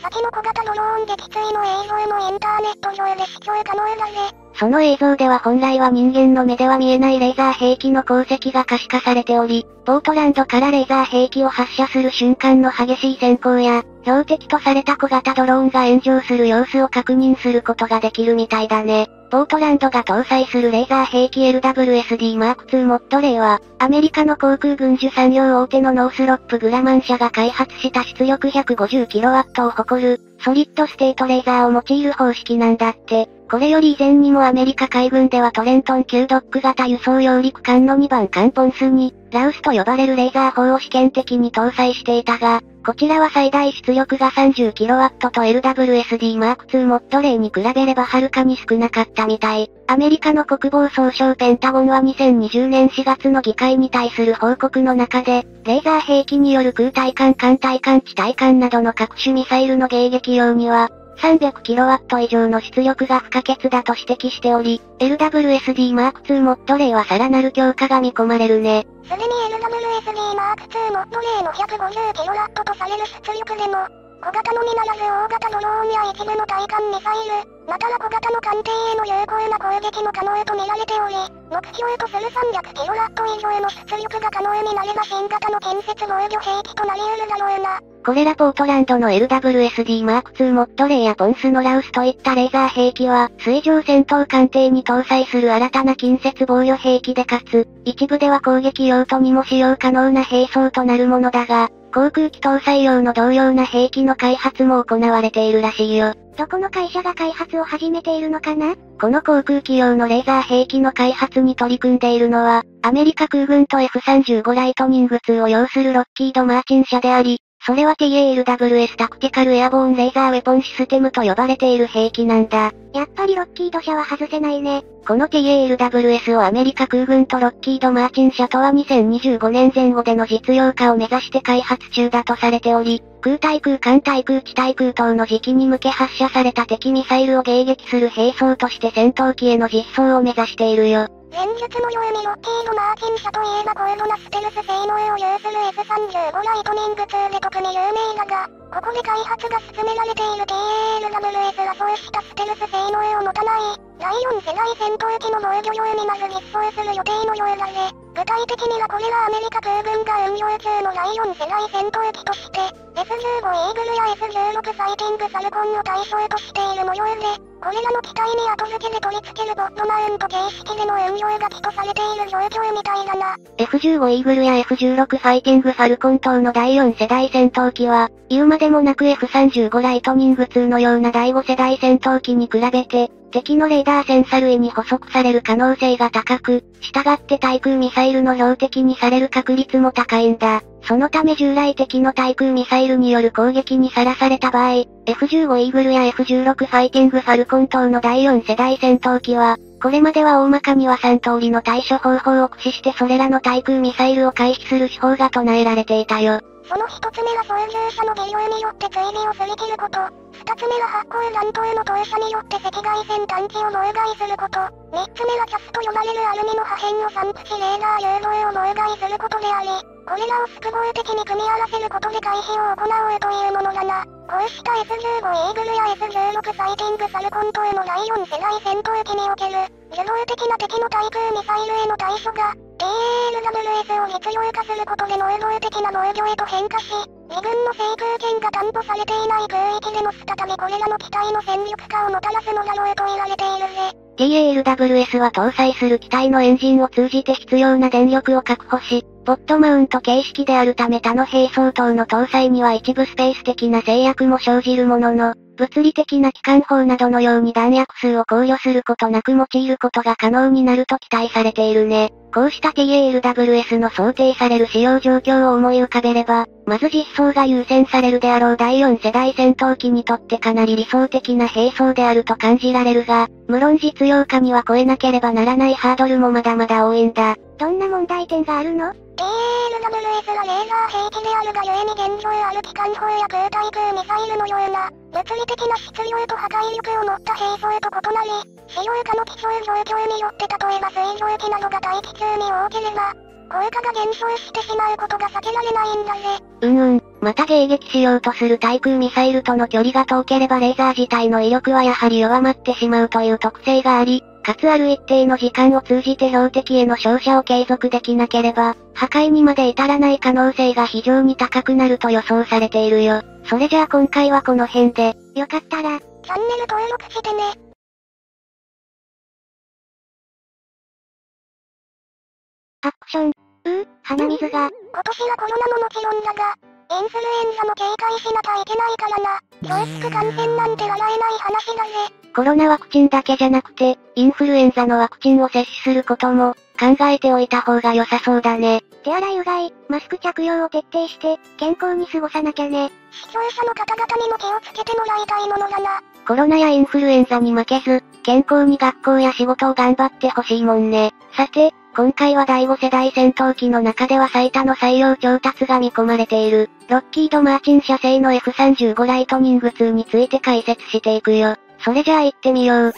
先の小型ドローン撃墜の映像もインターネット上で視聴可能だぜ。その映像では本来は人間の目では見えないレーザー兵器の光跡が可視化されており、ポートランドからレーザー兵器を発射する瞬間の激しい閃光や、標的とされた小型ドローンが炎上する様子を確認することができるみたいだね。ポートランドが搭載するレーザー兵器 LWSD マーク2モッドレイは、アメリカの航空軍需産業大手のノースロップグラマン社が開発した出力 150kW を誇る、ソリッドステートレーザーを用いる方式なんだって。これより以前にもアメリカ海軍ではトレントン級ドック型輸送揚陸艦の2番艦ポンスに、ラウスと呼ばれるレーザー砲を試験的に搭載していたが、こちらは最大出力が 30kW と LWSD マーク2モッドレイに比べればはるかに少なかったみたい。アメリカの国防総省ペンタゴンは2020年4月の議会に対する報告の中で、レーザー兵器による空対艦艦対艦地対艦などの各種ミサイルの迎撃用には、300kW 以上の出力が不可欠だと指摘しており、LWSD Mark II モッドレイはさらなる強化が見込まれるね。すでに LWSD Mark II モッドレイの 150kW とされる出力でも、小型のみならず大型ドローンや一部の対艦ミサイル、または小型の艦艇への有効な攻撃も可能と見られており、目標とする 300kW 以上への出力が可能になれば新型の建設防御兵器となり得るだろうな。これらポートランドの LWSD マーク2モッドレイやポンスのラウスといったレーザー兵器は、水上戦闘艦艇に搭載する新たな近接防御兵器でかつ、一部では攻撃用途にも使用可能な兵装となるものだが、航空機搭載用の同様な兵器の開発も行われているらしいよ。どこの会社が開発を始めているのかな？この航空機用のレーザー兵器の開発に取り組んでいるのは、アメリカ空軍と F35 ライトニング2を要するロッキード・マーチン社であり、それは TALWS タクティカルエアボーンレーザーウェポンシステムと呼ばれている兵器なんだ。やっぱりロッキード社は外せないね。この TALWS をアメリカ空軍とロッキード・マーチン社とは2025年前後での実用化を目指して開発中だとされており、空対空艦対空地対空等の時期に向け発射された敵ミサイルを迎撃する兵装として戦闘機への実装を目指しているよ。前述のようにロッキード・マーチン社といえば高度なステルス性能を有する F35 ライトニング2で特に有名だが、ここで開発が進められている TALWS はそうしたステルス性能を持たない、第4世代戦闘機の防御用にまず実装する予定のようだぜ。具体的にはこれはアメリカ空軍が運用中の第4世代戦闘機として、F15 イーグルや F16 ファイティングサルコンを対象としている模様で、これらの機体に後付けで取り付けるボットマウント形式での運用が基とされている状況みたいだな。F15 イーグルや F16 ファイティングファルコン等の第4世代戦闘機は、言うまでもなく F35 ライトニング2のような第5世代戦闘機に比べて、敵のレーダーセンサ類に捕捉される可能性が高く、従って対空ミサイルの標的にされる確率も高いんだ。そのため従来的の対空ミサイルによる攻撃にさらされた場合、F15 イーグルや F16 ファイティングファルコン等の第4世代戦闘機は、これまでは大まかには3通りの対処方法を駆使してそれらの対空ミサイルを回避する手法が唱えられていたよ。その一つ目は操縦者の下流によって追尾をすり切ること。二つ目は発光弾頭の投射によって赤外線探知を妨害すること。三つ目はキャスと呼ばれるアルミの破片を散布しレーダー誘導を妨害することであり、これらを複合的に組み合わせることで回避を行おうというものだな。こうした S15 イーグルや S16 ファイティングサルコントへの第4世代戦闘機における、受動的な敵の対空ミサイルへの対処が、TALWS を実用化することで能動的な農業へと変化し、自軍の制空権が担保されていない空域でも再びこれらの機体の戦力化をもたらすのだろうと言われているぜ。TALWS は搭載する機体のエンジンを通じて必要な電力を確保し、ボットマウント形式であるため他の兵装等の搭載には一部スペース的な制約も生じるものの、物理的な機関砲などのように弾薬数を考慮することなく用いることが可能になると期待されているね。こうした TALWS の想定される使用状況を思い浮かべれば、まず実装が優先されるであろう第4世代戦闘機にとってかなり理想的な兵装であると感じられるが、無論実用化には超えなければならないハードルもまだまだ多いんだ。どんな問題点があるの？TALWS はレーザー兵器であるが故に現状ある機関砲や空対空ミサイルのような、物理的な質量と破壊力を持った兵装と異なり、使用下の気象状況によって例えば水蒸気などが大気中に多ければ、効果が減少してしまうことが避けられないんだぜ。うんうん。また迎撃しようとする対空ミサイルとの距離が遠ければレーザー自体の威力はやはり弱まってしまうという特性があり、かつある一定の時間を通じて標的への照射を継続できなければ、破壊にまで至らない可能性が非常に高くなると予想されているよ。それじゃあ今回はこの辺で、よかったら、チャンネル登録してね。アクション。うー、鼻水が。今年はコロナももちろんだが、インフルエンザも警戒しなきゃいけないからな。教室感染なんて笑えない話だぜ。コロナワクチンだけじゃなくて、インフルエンザのワクチンを接種することも、考えておいた方が良さそうだね。手洗いうがい、マスク着用を徹底して、健康に過ごさなきゃね。視聴者の方々にも気をつけてもらいたいものだな。コロナやインフルエンザに負けず、健康に学校や仕事を頑張ってほしいもんね。さて、今回は第5世代戦闘機の中では最多の採用調達が見込まれている、ロッキード・マーチン社製の F35 ライトニング2について解説していくよ。それじゃあ行ってみよう。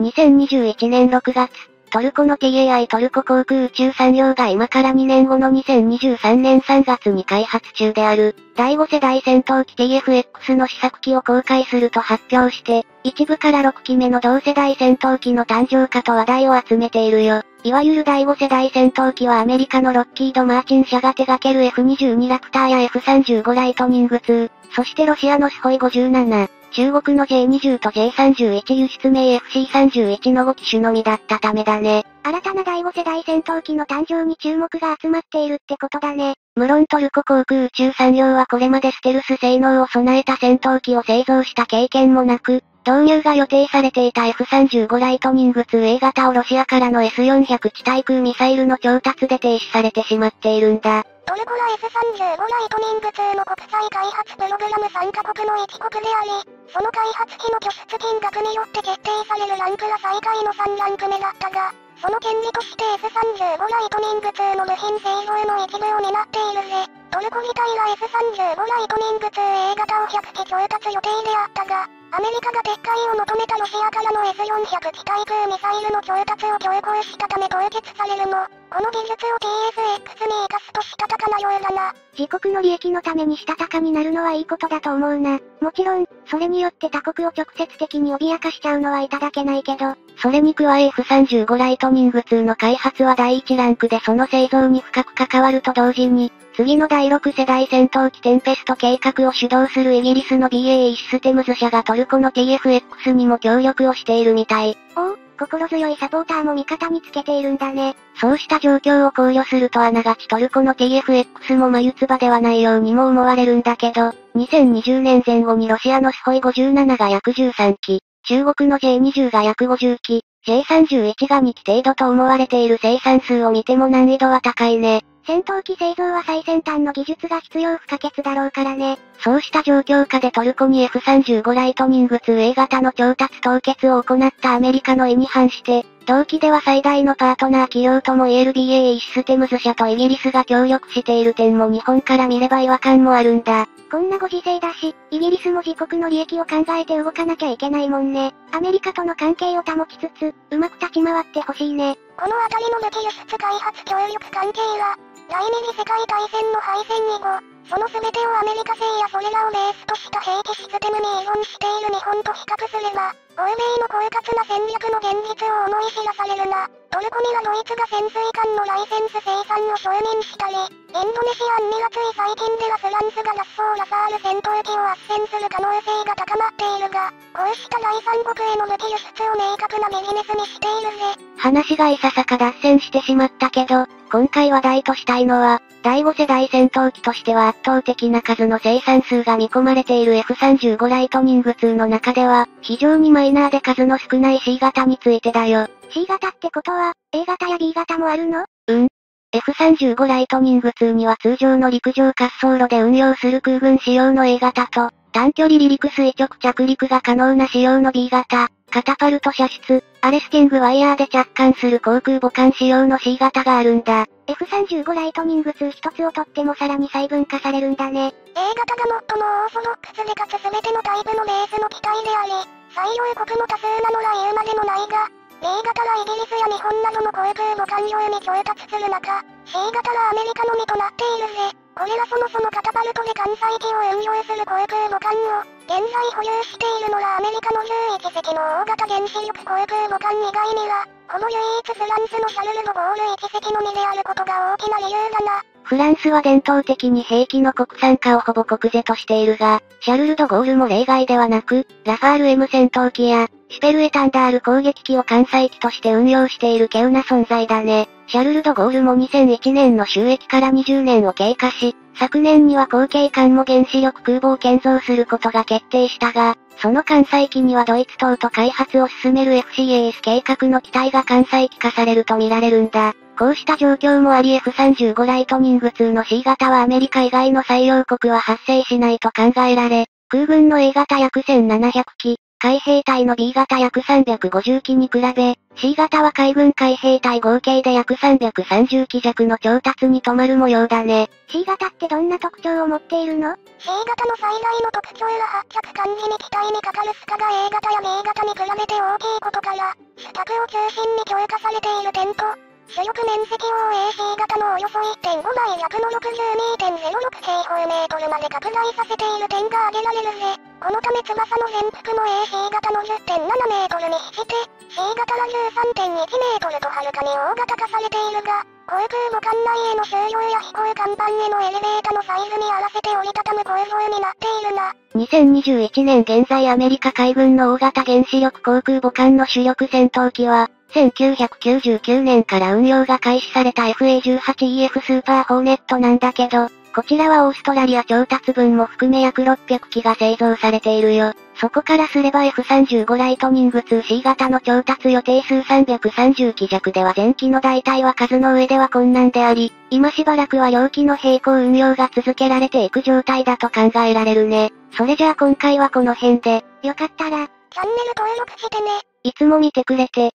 2021年6月、トルコの TAI トルコ航空宇宙産業が今から2年後の2023年3月に開発中である、第5世代戦闘機 TFX の試作機を公開すると発表して、一部から6機目の同世代戦闘機の誕生かと話題を集めているよ。いわゆる第5世代戦闘機はアメリカのロッキード・マーチン社が手掛ける F22 ラプターや F35 ライトニング2、そしてロシアのスホイ57、中国の J20 と J31 輸出名 FC31 の5機種のみだったためだね。新たな第5世代戦闘機の誕生に注目が集まっているってことだね。無論トルコ航空宇宙産業はこれまでステルス性能を備えた戦闘機を製造した経験もなく、導入が予定されていた F35 ライトニング 2A 型をロシアからの S400 地対空ミサイルの調達で停止されてしまっているんだ。トルコは F35 ライトニング2の国際開発プログラム参加国の一国であり、その開発費の拠出金額によって決定されるランクは最下位の3ランク目だったが、その権利として F35 ライトニング2の部品製造の一部を担っているぜ。トルコ自体は F35 ライトニング 2A 型を100機調達予定であったが、アメリカが撤回を求めたロシアからの S400 地対空ミサイルの調達を強行したため凍結されるも、この技術を TSX に活かすとしたたかなようだな。自国の利益のためにしたたかになるのはいいことだと思うな。もちろん、それによって他国を直接的に脅かしちゃうのはいただけないけど、それに加え F35 ライトニング2の開発は第1ランクでその製造に深く関わると同時に、次の第6世代戦闘機テンペスト計画を主導するイギリスの BAE システムズ社がトルコの TFX にも協力をしているみたい。おお、心強いサポーターも味方につけているんだね。そうした状況を考慮するとあながちトルコの TFX も眉唾ではないようにも思われるんだけど、2020年前後にロシアのスホイ57が約13機、中国の J20 が約50機、J31 が2機程度と思われている生産数を見ても難易度は高いね。戦闘機製造は最先端の技術が必要不可欠だろうからね。そうした状況下でトルコに F35 ライトニング 2A 型の調達凍結を行ったアメリカの意に反して、同期では最大のパートナー企業ともいえる BAE システムズ社とイギリスが協力している点も日本から見れば違和感もあるんだ。こんなご時世だし、イギリスも自国の利益を考えて動かなきゃいけないもんね。アメリカとの関係を保ちつつ、うまく立ち回ってほしいね。この辺りの武器輸出開発協力関係は、第二次世界大戦の敗戦以後、その全てをアメリカ製やそれらをベースとした兵器システムに依存している日本と比較すれば、欧米の狡猾な戦略の現実を思い知らされるな。トルコにはドイツが潜水艦のライセンス生産を承認したり、インドネシアにはつい最近ではフランスがラッソーラサール戦闘機を斡旋する可能性が高まっているが、こうした第三国への武器輸出を明確なビジネスにしているぜ。話がいささか脱線してしまったけど、今回話題としたいのは、第5世代戦闘機としては圧倒的な数の生産数が見込まれている F35 ライトニング2の中では、非常にマイナーで数の少ない C 型についてだよ。C 型ってことは、A 型や B 型もあるの？うん。F35 ライトニング2には通常の陸上滑走路で運用する空軍仕様の A 型と、短距離離陸垂直着陸が可能な仕様の B 型、カタパルト射出、アレスティングワイヤーで着艦する航空母艦仕様の C 型があるんだ。F35 ライトニング2一つをとってもさらに細分化されるんだね。A 型が最もオーソドックスでかつ全てのタイプのベースの機体であり、採用国も多数なのら言うまでもないが、B 型らイギリスや日本などの航空母艦用に調達する中、C 型らアメリカのみとなっているぜ。これらそもそもカタパルトで艦載機を運用する航空母艦を、現在保有しているのはアメリカの11隻の大型原子力航空母艦以外には、ほぼ唯一フランスのシャルル・ド・ゴール1隻のみであることが大きな理由だな。フランスは伝統的に兵器の国産化をほぼ国是としているが、シャルル・ド・ゴールも例外ではなく、ラファール M 戦闘機や、シペルエタンダール攻撃機を艦載機として運用している稀有な存在だね。シャルル・ド・ゴールも2001年の収益から20年を経過し、昨年には後継艦も原子力空母を建造することが決定したが、その艦載機にはドイツ等と開発を進める FCAS 計画の機体が艦載機化されると見られるんだ。こうした状況もあり F35 ライトニング2の C 型はアメリカ以外の採用国は発生しないと考えられ、空軍の A 型約1700機、海兵隊の B 型約350機に比べ、C 型は海軍海兵隊合計で約330機弱の調達に止まる模様だね。C 型ってどんな特徴を持っているの ?C 型の最大の特徴は発着管理に機体にかかる負荷が A 型や B 型に比べて大きいことから、スタクを中心に強化されている点と、主力面積を AC 型のおよそ1.5倍約の62.06平方メートルまで拡大させている点が挙げられるぜ。このため翼の全幅も AC 型の10.7メートルに比して、C 型が13.1メートルとはるかに大型化されているが、航空母艦内への収容や飛行甲板へのエレベータのサイズに合わせて折りたたむ構造になっているな。2021年現在アメリカ海軍の大型原子力航空母艦の主力戦闘機は、1999年から運用が開始された FA18EF スーパーホーネットなんだけど、こちらはオーストラリア調達分も含め約600機が製造されているよ。そこからすれば F35 ライトニング 2C 型の調達予定数330機弱では前期の代替は数の上では困難であり、今しばらくは両機の並行運用が続けられていく状態だと考えられるね。それじゃあ今回はこの辺で、よかったら、チャンネル登録してね。いつも見てくれて、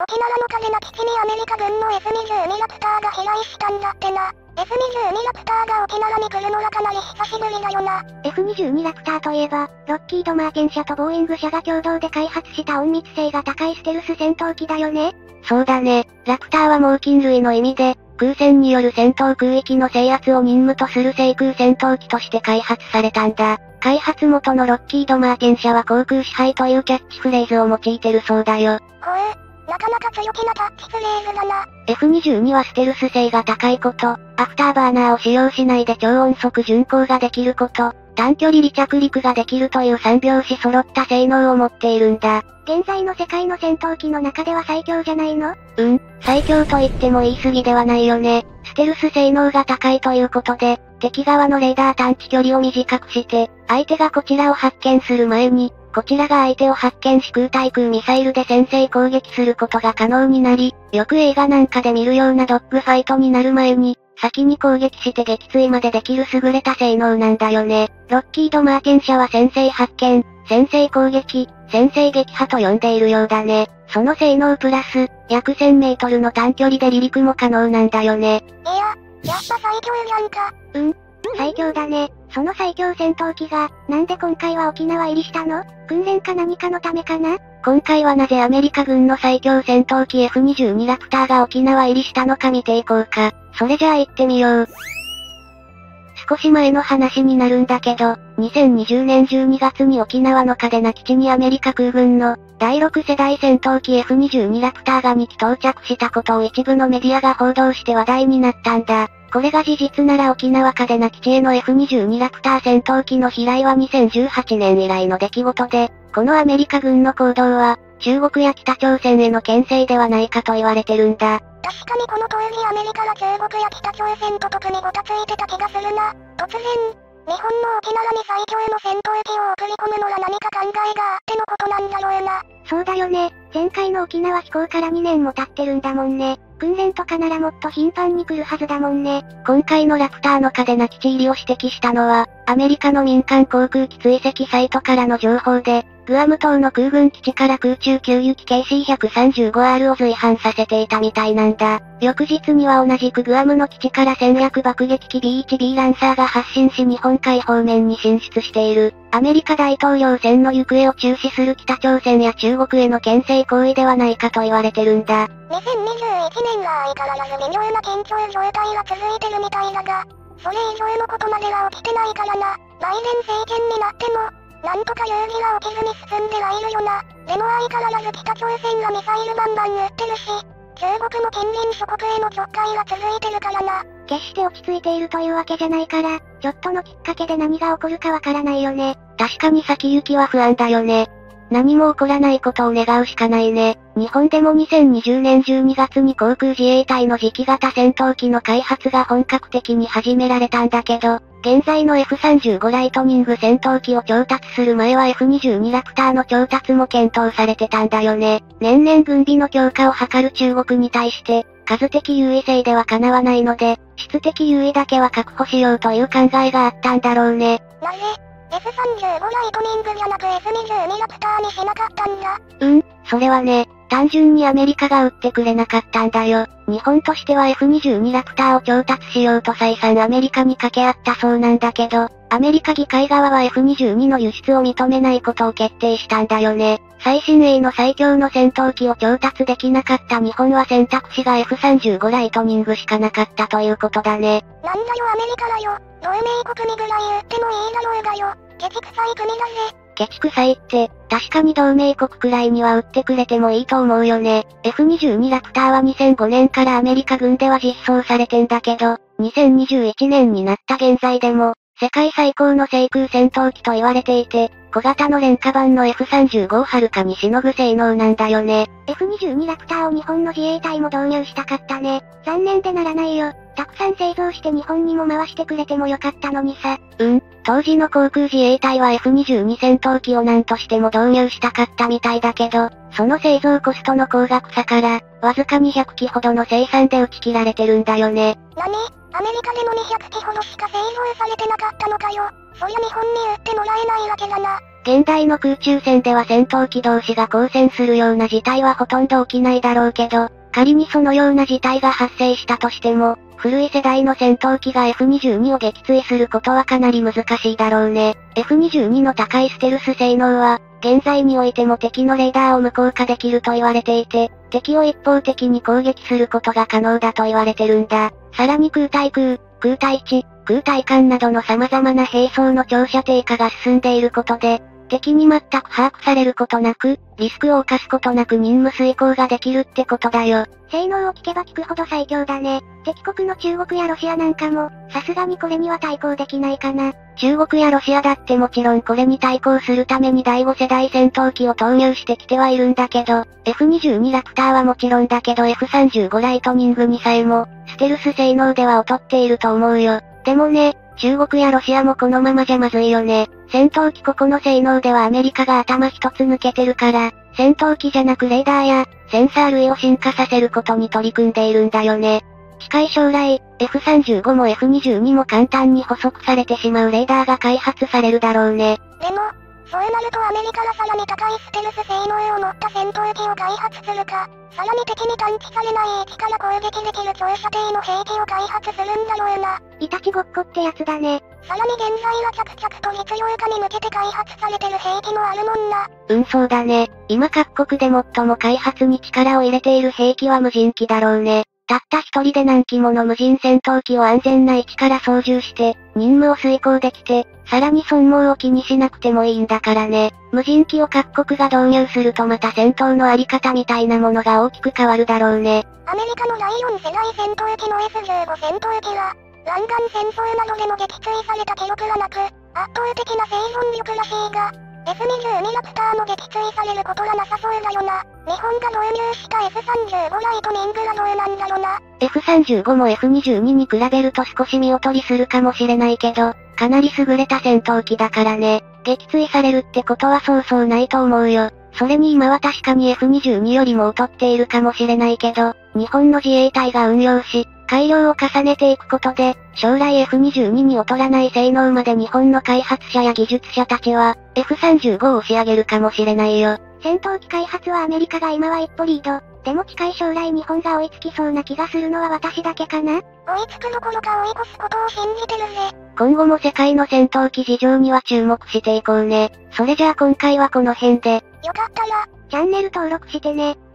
沖縄の風な基地にアメリカ軍の F22 ラプターが飛来したんだってな。F22 ラプターが沖縄に来るのはかなり久しぶりだよな。F22 ラプターといえば、ロッキード・マーティン社とボーイング社が共同で開発した隠密性が高いステルス戦闘機だよね。そうだね。ラプターは猛禽類の意味で、空戦による戦闘空域の制圧を任務とする制空戦闘機として開発されたんだ。開発元のロッキード・マーティン社は航空支配というキャッチフレーズを用いてるそうだよ。ほえ、なかなか強気なキャッチフレーズだな。F22 はステルス性が高いこと、アフターバーナーを使用しないで超音速巡航ができること、短距離離着陸ができるという3拍子揃った性能を持っているんだ。現在の世界の戦闘機の中では最強じゃないの？うん、最強と言っても言い過ぎではないよね。ステルス性能が高いということで、敵側のレーダー探知距離を短くして、相手がこちらを発見する前に、こちらが相手を発見し空対空ミサイルで先制攻撃することが可能になり、よく映画なんかで見るようなドッグファイトになる前に、先に攻撃して撃墜までできる優れた性能なんだよね。ロッキード・マーティン社は先制発見、先制攻撃、先制撃破と呼んでいるようだね。その性能プラス、約1000メートルの短距離で離陸も可能なんだよね。いや、やっぱ最強じゃんか。最強だね。その最強戦闘機が、なんで今回は沖縄入りしたの？訓練か何かのためかな？今回はなぜアメリカ軍の最強戦闘機 F22 ラプターが沖縄入りしたのか見ていこうか。それじゃあ行ってみよう。少し前の話になるんだけど、2020年12月に沖縄の嘉手納基地にアメリカ空軍の第6世代戦闘機 F22 ラプターが2機到着したことを一部のメディアが報道して話題になったんだ。これが事実なら沖縄嘉手納基地への F22 ラプター戦闘機の飛来は2018年以来の出来事で、このアメリカ軍の行動は、中国や北朝鮮への牽制ではないかと言われてるんだ。確かにこの当時アメリカは中国や北朝鮮と特にごたついてた気がするな。突然、日本の沖縄に最強の戦闘機を送り込むのは何か考えがあってのことなんだろうな。そうだよね。前回の沖縄飛行から2年も経ってるんだもんね。訓練とかならもっと頻繁に来るはずだもんね。今回のラプターの嘉手納基地入りを指摘したのは、アメリカの民間航空機追跡サイトからの情報で、グアム島の空軍基地から空中給油機 KC-135R を随伴させていたみたいなんだ。翌日には同じくグアムの基地から戦略爆撃機 B1B ランサーが発進し日本海方面に進出している。アメリカ大統領選の行方を注視する北朝鮮や中国への牽制行為ではないかと言われてるんだ。2021年は相変わらず微妙な緊張状態が続いてるみたいだが、それ以上のことまでは起きてないからな。バイデン政権になっても、なんとか遊戯が起きずに進んではいるよな。でも相変わらず北朝鮮がミサイルバンバン撃ってるし、中国も近隣諸国へのちょっかいが続いてるからな。決して落ち着いているというわけじゃないから、ちょっとのきっかけで何が起こるかわからないよね。確かに先行きは不安だよね。何も起こらないことを願うしかないね。日本でも2020年12月に航空自衛隊の次期型戦闘機の開発が本格的に始められたんだけど、現在の F35 ライトニング戦闘機を調達する前は F22 ラプターの調達も検討されてたんだよね。年々軍備の強化を図る中国に対して、数的優位性では叶わないので、質的優位だけは確保しようという考えがあったんだろうね。なぜ、F35 ライトニングじゃなく F22 ラプターにしなかったんだ。うん、それはね、単純にアメリカが売ってくれなかったんだよ。日本としては F22 ラプターを調達しようと再三アメリカに掛け合ったそうなんだけど、アメリカ議会側は F22 の輸出を認めないことを決定したんだよね。最新鋭の最強の戦闘機を調達できなかった日本は選択肢が F35 ライトニングしかなかったということだね。なんだよアメリカだよ。同盟国にぐらい言ってもいいだろうがよ。ケチくさい国だぜ。ケチくさいって、確かに同盟国くらいには売ってくれてもいいと思うよね。F22 ラプターは2005年からアメリカ軍では実装されてんだけど、2021年になった現在でも、世界最高の制空戦闘機と言われていて、小型の廉価版の F35 をはるかにしのぐ性能なんだよね。F22 ラプターを日本の自衛隊も導入したかったね。残念でならないよ。たくさん製造して日本にも回してくれてもよかったのにさ。うん、当時の航空自衛隊は F22 戦闘機を何としても導入したかったみたいだけど、その製造コストの高額さから、わずか200機ほどの生産で打ち切られてるんだよね。何？アメリカでも200機ほどしか製造されてなかったのかよ。そりゃ日本に売ってもらえないわけだな。現代の空中戦では戦闘機同士が交戦するような事態はほとんど起きないだろうけど、仮にそのような事態が発生したとしても、古い世代の戦闘機が F22 を撃墜することはかなり難しいだろうね。F22 の高いステルス性能は、現在においても敵のレーダーを無効化できると言われていて、敵を一方的に攻撃することが可能だと言われてるんだ。さらに空対空、空対地、空対艦などの様々な兵装の長射程化が進んでいることで、敵に全く把握されることなく、リスクを冒すことなく任務遂行ができるってことだよ。性能を聞けば聞くほど最強だね。敵国の中国やロシアなんかも、さすがにこれには対抗できないかな。中国やロシアだってもちろんこれに対抗するために第5世代戦闘機を投入してきてはいるんだけど、F22 ラプターはもちろんだけど F35 ライトニングにさえも、ステルス性能では劣っていると思うよ。でもね、中国やロシアもこのままじゃまずいよね。戦闘機ここの性能ではアメリカが頭一つ抜けてるから、戦闘機じゃなくレーダーや、センサー類を進化させることに取り組んでいるんだよね。近い将来、F35 も F22 も簡単に捕捉されてしまうレーダーが開発されるだろうね。でも、そうなるとアメリカがさらに高いステルス性能を持った戦闘機を開発するか、さらに敵に探知されない位置から攻撃できる長射程の兵器を開発するんだろうな。いたちごっこってやつだね。さらに現在は着々と実用化に向けて開発されてる兵器もあるもんな。うんそうだね。今各国で最も開発に力を入れている兵器は無人機だろうね。たった一人で何機もの無人戦闘機を安全な位置から操縦して、任務を遂行できて、さらに損耗を気にしなくてもいいんだからね。無人機を各国が導入するとまた戦闘のあり方みたいなものが大きく変わるだろうね。アメリカのライオン世代戦闘機の S15 戦闘機は、湾岸戦争などでも撃墜された記録はなく、圧倒的な生存力らしいが、F22 ラプターも撃墜されることはなさそうだよな。日本が導入した F35 ライトニングはどうなんだろな。F35 も F22 に比べると少し見劣りするかもしれないけど、かなり優れた戦闘機だからね。撃墜されるってことはそうそうないと思うよ。それに今は確かに F22 よりも劣っているかもしれないけど、日本の自衛隊が運用し、改良を重ねていくことで、将来 F22 に劣らない性能まで日本の開発者や技術者たちは、F35 を押し上げるかもしれないよ。戦闘機開発はアメリカが今は一歩リード。でも近い将来日本が追いつきそうな気がするのは私だけかな追いつくどころか追い越すことを信じてるぜ。今後も世界の戦闘機事情には注目していこうね。それじゃあ今回はこの辺で。よかったら、チャンネル登録してね。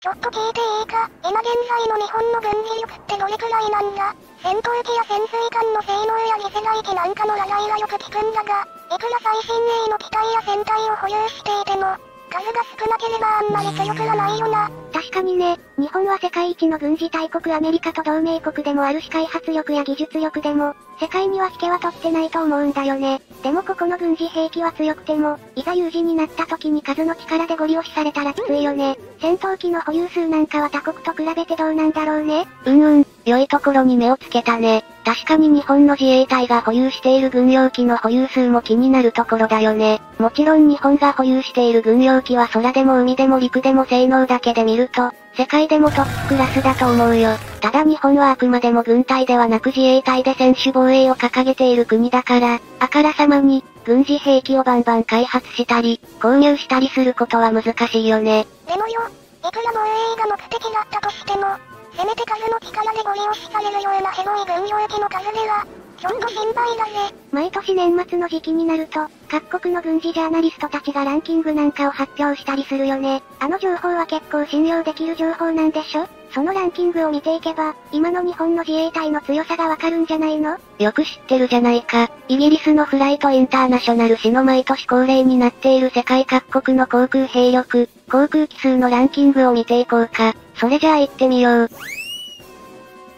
ちょっと聞いていいか？今現在の日本の軍事力ってどれくらいなんだ？戦闘機や潜水艦の性能や次世代機なんかの話題はよく聞くんだが、いくら最新鋭の機体や船体を保有していても、数が少なければあんまり強くはないよな。確かにね、日本は世界一の軍事大国アメリカと同盟国でもあるし開発力や技術力でも、世界には引けは取ってないと思うんだよね。でもここの軍事兵器は強くても、いざ有事になった時に数の力でご利用しされたらきついよね。戦闘機の保有数なんかは他国と比べてどうなんだろうね。うんうん、良いところに目をつけたね。確かに日本の自衛隊が保有している軍用機の保有数も気になるところだよね。もちろん日本が保有している軍用機は空でも海でも陸でも性能だけで見ると、世界でもトップクラスだと思うよ。ただ日本はあくまでも軍隊ではなく自衛隊で選手防衛を掲げている国だから、あからさまに、軍事兵器をバンバン開発したり、購入したりすることは難しいよね。でもよ、いくら防衛が目的だったとしても、せめて数の力でご利用しされるようなヘボい軍用機の数では、ちょっと心配だぜ。毎年年末の時期になると、各国の軍事ジャーナリストたちがランキングなんかを発表したりするよね。あの情報は結構信用できる情報なんでしょ？そのランキングを見ていけば、今の日本の自衛隊の強さがわかるんじゃないの？よく知ってるじゃないか。イギリスのフライトインターナショナル市の毎年恒例になっている世界各国の航空兵力、航空機数のランキングを見ていこうか。それじゃあ行ってみよう。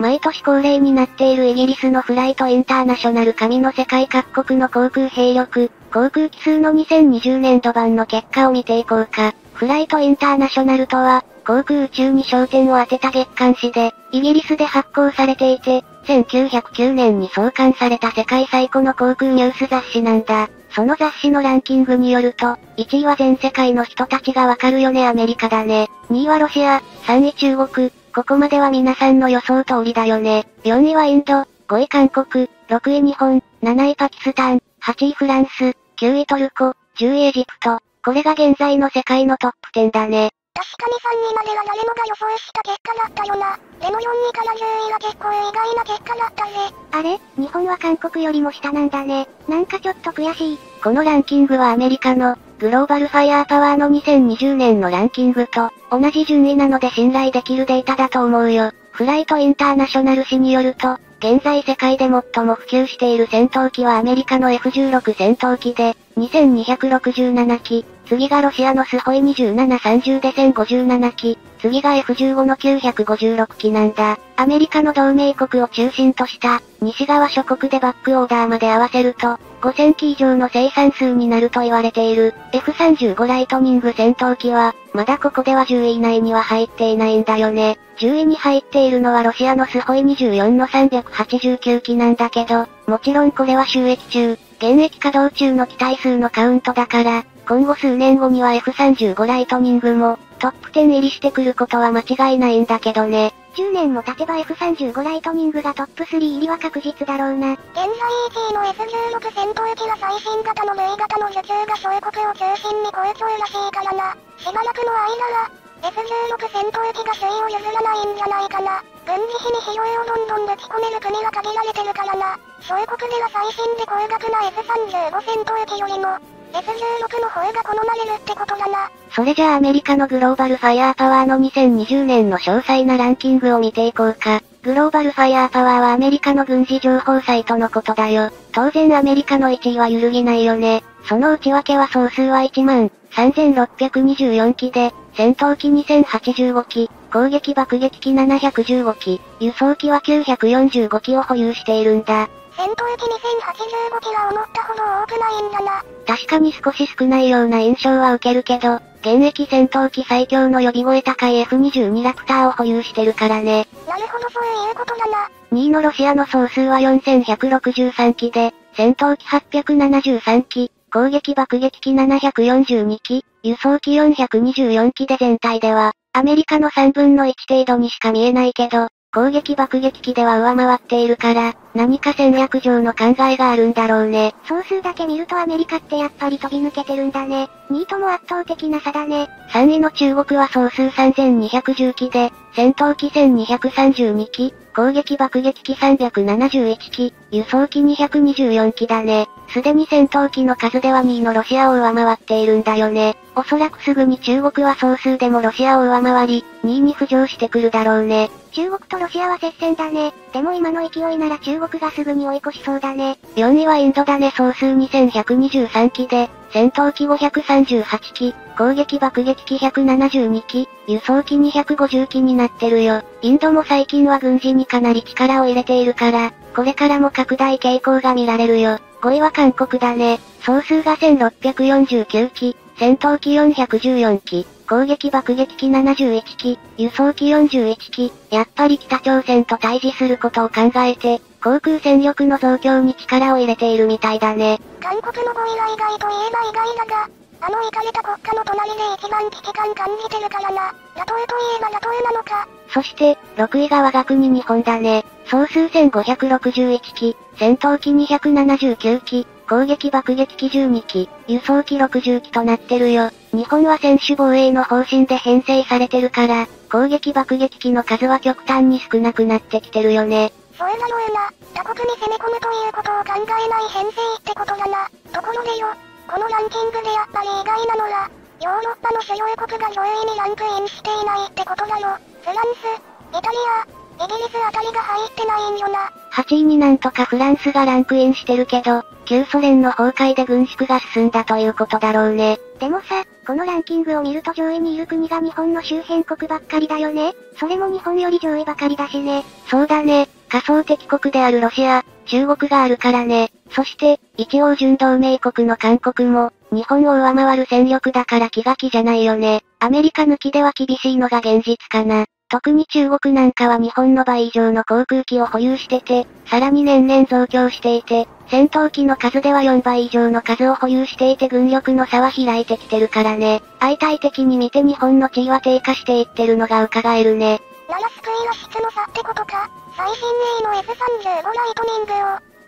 毎年恒例になっているイギリスのフライトインターナショナル神の世界各国の航空兵力、航空機数の2020年度版の結果を見ていこうか。フライトインターナショナルとは、航空宇宙に焦点を当てた月刊誌で、イギリスで発行されていて、1909年に創刊された世界最古の航空ニュース雑誌なんだ。その雑誌のランキングによると、1位は全世界の人たちがわかるよねアメリカだね。2位はロシア、3位中国、ここまでは皆さんの予想通りだよね。4位はインド、5位韓国、6位日本、7位パキスタン、8位フランス、9位トルコ、10位エジプト。これが現在の世界のトップ10だね。確かに3位までは誰もが予想した結果だったよな。でも4位から10位は結構意外な結果だったぜ。あれ？日本は韓国よりも下なんだね。なんかちょっと悔しい。このランキングはアメリカの、グローバルファイアーパワーの2020年のランキングと、同じ順位なので信頼できるデータだと思うよ。フライトインターナショナル誌によると、現在世界で最も普及している戦闘機はアメリカの F16 戦闘機で、2267機、次がロシアのスホイ2730で1057機、次が F15 の956機なんだ。アメリカの同盟国を中心とした、西側諸国でバックオーダーまで合わせると、5000機以上の生産数になると言われている、F35 ライトニング戦闘機は、まだここでは10位以内には入っていないんだよね。10位に入っているのはロシアのスホイ24の389機なんだけど、もちろんこれは就役中、現役稼働中の機体数のカウントだから、今後数年後には F35 ライトニングも、トップ10入りしてくることは間違いないんだけどね。10年も経てば F35 ライトニングがトップ3入りは確実だろうな。現在1位の F16 戦闘機は最新型の V 型の受注が小国を中心に好調らしいからな。しばらくの間は、F16 戦闘機が首位を譲らないんじゃないかな。軍事費に費用をどんどんぶち込める国は限られてるからな。小国では最新で高額な F35 戦闘機よりも、F16 の方が好まれるってことだな。それじゃあアメリカのグローバルファイアーパワーの2020年の詳細なランキングを見ていこうか。グローバルファイアーパワーはアメリカの軍事情報サイトのことだよ。当然アメリカの1位は揺るぎないよね。その内訳は総数は1万3624機で、戦闘機2085機、攻撃爆撃機715機、輸送機は945機を保有しているんだ。戦闘機2085機は思ったほど多くないんだな。確かに少し少ないような印象は受けるけど、現役戦闘機最強の呼び声高い F22 ラプターを保有してるからね。なるほどそういうことだな。2位のロシアの総数は4163機で、戦闘機873機、攻撃爆撃機742機、輸送機424機で全体では、アメリカの3分の1程度にしか見えないけど、攻撃爆撃機では上回っているから、何か戦略上の考えがあるんだろうね。総数だけ見るとアメリカってやっぱり飛び抜けてるんだね。2位とも圧倒的な差だね。3位の中国は総数3210機で、戦闘機1232機、攻撃爆撃機371機、輸送機224機だね。すでに戦闘機の数では2位のロシアを上回っているんだよね。おそらくすぐに中国は総数でもロシアを上回り、2位に浮上してくるだろうね。中国とロシアは接戦だね。でも今の勢いなら中国がすぐに追い越しそうだね。4位はインドだね総数2123機で、戦闘機538機、攻撃爆撃機172機、輸送機250機になってるよ。インドも最近は軍事にかなり力を入れているから、これからも拡大傾向が見られるよ。5位は韓国だね。総数が1649機、戦闘機414機、攻撃爆撃機71機、輸送機41機、やっぱり北朝鮮と対峙することを考えて、航空戦力の増強に力を入れているみたいだね。韓国の語彙が意外といえば意外だが、あの行かれた国家の隣で一番危機感感じてるからな。ラトエといえばラトエなのか。そして、6位が我が国日本だね。総数1561機、戦闘機279機、攻撃爆撃機12機、輸送機60機となってるよ。日本は専守防衛の方針で編成されてるから、攻撃爆撃機の数は極端に少なくなってきてるよね。それだろうな。他国に攻め込むということを考えない編成ってことだな。ところでよ、このランキングでやっぱり意外なのは、ヨーロッパの主要国が上位にランクインしていないってことだよ。フランス、イタリア、イギリスあたりが入ってないんよな。8位になんとかフランスがランクインしてるけど、旧ソ連の崩壊で軍縮が進んだということだろうね。でもさ、このランキングを見ると上位にいる国が日本の周辺国ばっかりだよね。それも日本より上位ばかりだしね。そうだね。仮想敵国であるロシア、中国があるからね。そして、一応準同盟国の韓国も、日本を上回る戦力だから気が気じゃないよね。アメリカ抜きでは厳しいのが現実かな。特に中国なんかは日本の倍以上の航空機を保有してて、さらに年々増強していて、戦闘機の数では4倍以上の数を保有していて軍力の差は開いてきてるからね。相対的に見て日本の地位は低下していってるのが伺えるね。ならスクイラ質の差ってことか。最新鋭の F35 ライトニングを、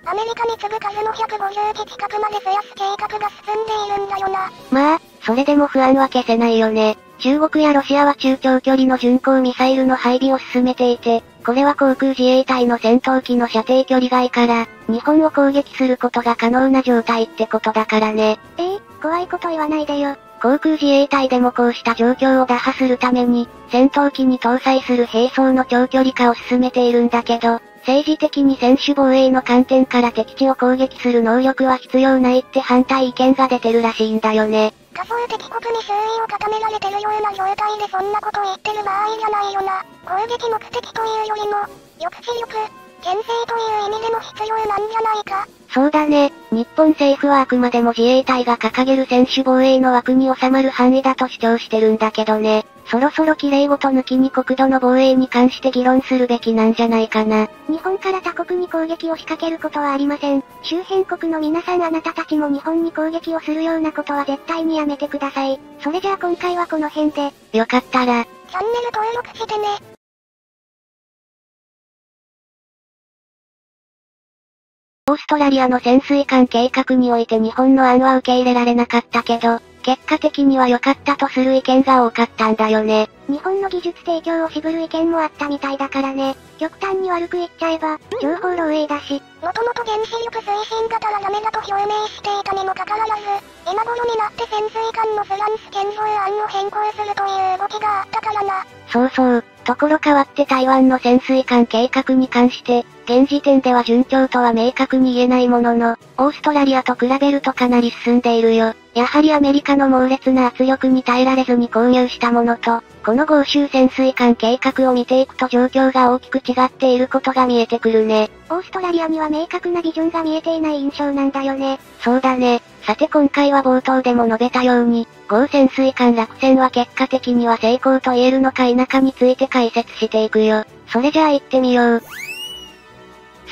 アメリカに次ぐ数の150機近くまで増やす計画が進んでいるんだよな。まあ、それでも不安は消せないよね。中国やロシアは中長距離の巡航ミサイルの配備を進めていて、これは航空自衛隊の戦闘機の射程距離外から、日本を攻撃することが可能な状態ってことだからね。ええ怖いこと言わないでよ。航空自衛隊でもこうした状況を打破するために、戦闘機に搭載する兵装の長距離化を進めているんだけど、政治的に選手防衛の観点から敵地を攻撃する能力は必要ないって反対意見が出てるらしいんだよね。仮想敵国に周囲を固められてるような状態でそんなこと言ってる場合じゃないよな。攻撃目的というよりも、抑止力、牽制という意味でも必要なんじゃないか。そうだね。日本政府はあくまでも自衛隊が掲げる選手防衛の枠に収まる範囲だと主張してるんだけどね。そろそろ綺麗ごと抜きに国土の防衛に関して議論するべきなんじゃないかな。日本から他国に攻撃を仕掛けることはありません。周辺国の皆さんあなたたちも日本に攻撃をするようなことは絶対にやめてください。それじゃあ今回はこの辺で。よかったら、チャンネル登録してね。オーストラリアの潜水艦計画において日本の案は受け入れられなかったけど、結果的には良かったとする意見が多かったんだよね。日本の技術提供を渋る意見もあったみたいだからね。極端に悪く言っちゃえば、情報漏洩だし。もともと原子力推進型らダメだと表明していたにもかかわらず、今頃になって潜水艦のフランス建造案を変更するという動きがあったからな。そうそう。ところ変わって台湾の潜水艦計画に関して、現時点では順調とは明確に言えないものの、オーストラリアと比べるとかなり進んでいるよ。やはりアメリカの猛烈な圧力に耐えられずに購入したものと、この豪州潜水艦計画を見ていくと状況が大きく違っていることが見えてくるね。オーストラリアには明確なビジョンが見えていない印象なんだよね。そうだね。さて今回は冒頭でも述べたように、豪潜水艦落船は結果的には成功と言えるのか否かについて解説していくよ。それじゃあ行ってみよう。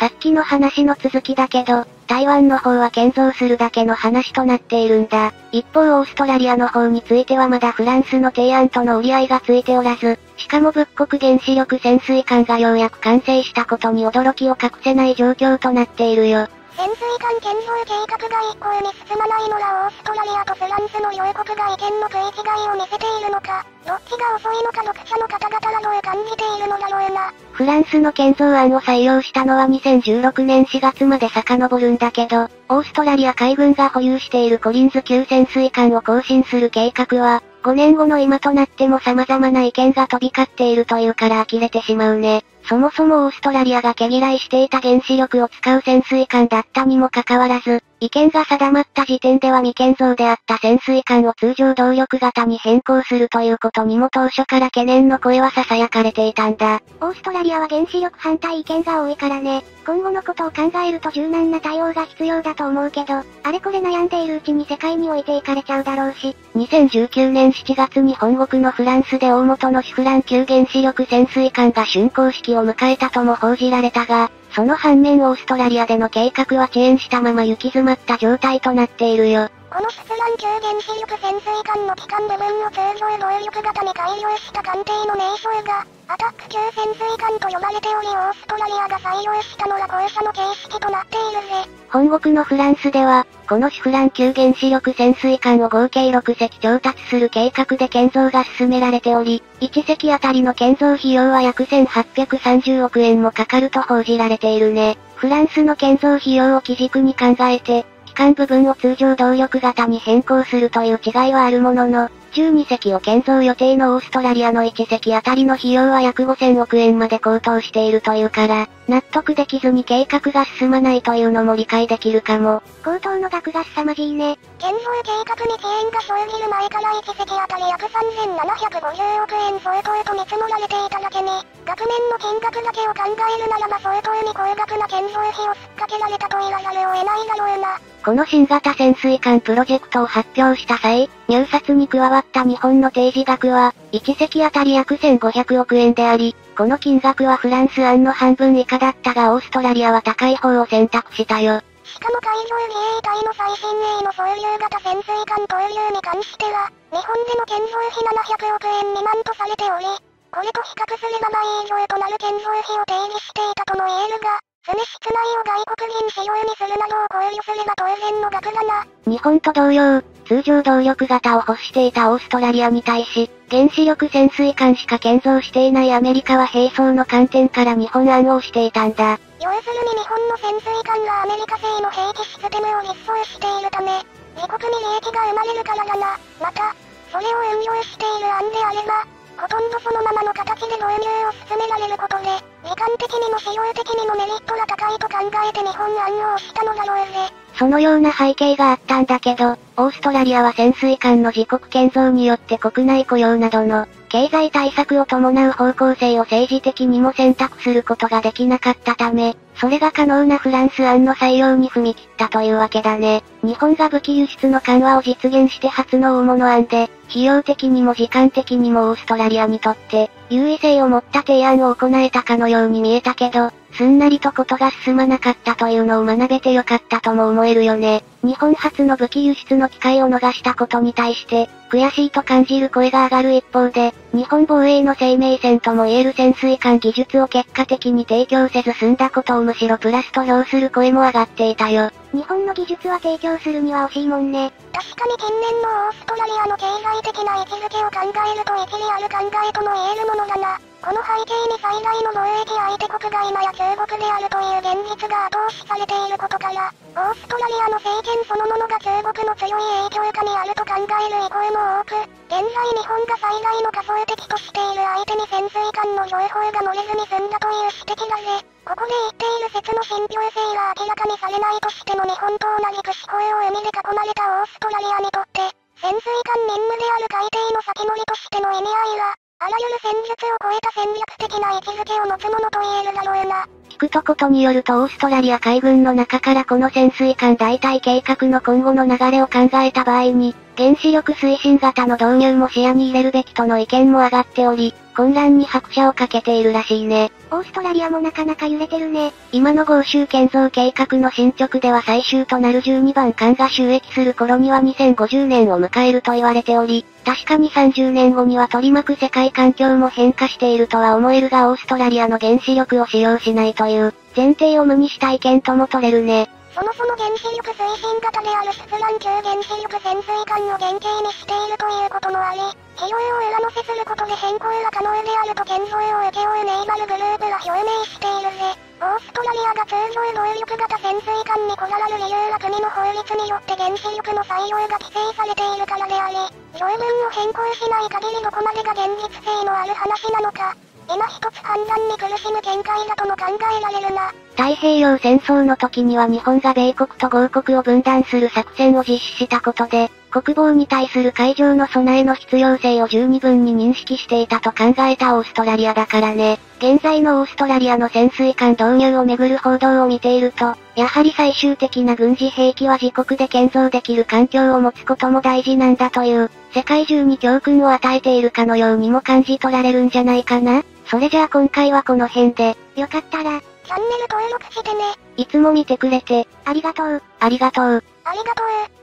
さっきの話の続きだけど、台湾の方は建造するだけの話となっているんだ。一方オーストラリアの方についてはまだフランスの提案との折り合いがついておらず、しかも仏国原子力潜水艦がようやく完成したことに驚きを隠せない状況となっているよ。潜水艦建造計画が一向に進まないのらオーストラリアとフランスの両国が意見の食い違いを見せているのか、どっちが遅いのか読者の方々はどう感じているのだろうな。フランスの建造案を採用したのは2016年4月まで遡るんだけど、オーストラリア海軍が保有しているコリンズ級潜水艦を更新する計画は、5年後の今となっても様々な意見が飛び交っているというから呆れてしまうね。そもそもオーストラリアが毛嫌いしていた原子力を使う潜水艦だったにもかかわらず、意見が定まった時点では未建造であった潜水艦を通常動力型に変更するということにも当初から懸念の声は囁かれていたんだ。オーストラリアは原子力反対意見が多いからね。今後のことを考えると柔軟な対応が必要だと思うけど、あれこれ悩んでいるうちに世界に置いていかれちゃうだろうし。2019年7月に本国のフランスで大元のシフラン級原子力潜水艦が竣工式を迎えたとも報じられたが、その反面オーストラリアでの計画は遅延したまま行き詰まった状態となっているよ。このスラン級原子力潜水艦の機関部分を通常動力型に改良した艦艇の名称が、アタック級潜水艦と呼ばれておりオーストラリアが採用したのが後者の形式となっているぜ。本国のフランスでは、このシフラン級原子力潜水艦を合計6隻調達する計画で建造が進められており、1隻あたりの建造費用は約1830億円もかかると報じられているね。フランスの建造費用を基軸に考えて、機関部分を通常動力型に変更するという違いはあるものの、12隻を建造予定のオーストラリアの1隻あたりの費用は約5000億円まで高騰しているというから、納得できずに計画が進まないというのも理解できるかも。高騰の額が凄まじいね。建造計画に遅延が生じる前から1隻あたり約3750億円相当と見積もられていただけに、額面の金額だけを考えるならば相当に高額な建造費をすっかけられたと言わざるを得ないだろうな。この新型潜水艦プロジェクトを発表した際、入札に加わった日本の提示額は、1隻あたり約1500億円であり、この金額はフランス案の半分以下だったがオーストラリアは高い方を選択したよ。しかも海上自衛隊の最新鋭の総流型潜水艦投入に関しては、日本での建造費700億円未満とされており、これと比較すれば倍以上となる建造費を定義していたとも言えるが、船室内を外国人仕様にするなどを考慮すれば当然の額だな。日本と同様、通常動力型を欲していたオーストラリアに対し、原子力潜水艦しか建造していないアメリカは並走の観点から日本案をしていたんだ。要するに日本の潜水艦がアメリカ製の兵器システムを実装しているため、自国に利益が生まれるからだな。また、それを運用している案であれば、ほとんどそのままの形で導入を進められることで、時間的にも使用的にもメリットが高いと考えて日本案を押したのだろうぜ。そのような背景があったんだけど、オーストラリアは潜水艦の自国建造によって国内雇用などの経済対策を伴う方向性を政治的にも選択することができなかったため、それが可能なフランス案の採用に踏み切ったというわけだね。日本が武器輸出の緩和を実現して初の大物案で、費用的にも時間的にもオーストラリアにとって、優位性を持った提案を行えたかのように見えたけど、すんなりとことが進まなかったというのを学べてよかったとも思えるよね。日本初の武器輸出の機会を逃したことに対して、悔しいと感じる声が上がる一方で、日本防衛の生命線とも言える潜水艦技術を結果的に提供せず済んだことをむしろプラスと評する声も上がっていたよ。日本の技術は提供するには惜しいもんね。確かに近年のオーストラリアの経済的な位置づけを考えると一理ある考えとも言えるものだな。この背景に最大の貿易相手国が今や中国であるという現実が後押しされていることから、オーストラリアの政権そのものが中国の強い影響下にあると考える意向も多く、現在日本が最大の仮想敵としている相手に潜水艦の情報が漏れずに済んだという指摘だぜ。ここで言っている説の信憑性が明らかにされないとしても日本と同じく思考を海で囲まれたオーストラリアにとって、潜水艦任務である海底の先乗りとしての意味合いは、あらゆる戦術を超えた戦略的な位置づけを持つものと言えるだろうな。聞くとことによるとオーストラリア海軍の中からこの潜水艦代替計画の今後の流れを考えた場合に、原子力推進型の導入も視野に入れるべきとの意見も上がっており、混乱に拍車をかけているらしいね。オーストラリアもなかなか揺れてるね。今の合衆建造計画の進捗では最終となる12番艦が収益する頃には2050年を迎えると言われており、確かに30年後には取り巻く世界環境も変化しているとは思えるがオーストラリアの原子力を使用しないという前提を無にした意見とも取れるね。そもそも原子力推進型であるスプラン級原子力潜水艦を原型にしているということもあり、費用を上乗せすることで変更が可能であると建造を請け負うネイバルグループが表明しているぜ。オーストラリアが通常動力型潜水艦にこだわる理由は国の法律によって原子力の採用が規制されているからであり、条文を変更しない限りどこまでが現実性のある話なのか、今一つ判断に苦しむ見解だとも考えられるな。太平洋戦争の時には日本が米国と合国を分断する作戦を実施したことで、国防に対する海上の備えの必要性を十二分に認識していたと考えたオーストラリアだからね。現在のオーストラリアの潜水艦導入をめぐる報道を見ていると、やはり最終的な軍事兵器は自国で建造できる環境を持つことも大事なんだという、世界中に教訓を与えているかのようにも感じ取られるんじゃないかな。それじゃあ今回はこの辺で、よかったら、チャンネル登録してね。いつも見てくれて、ありがとう、ありがとう、ありがとう、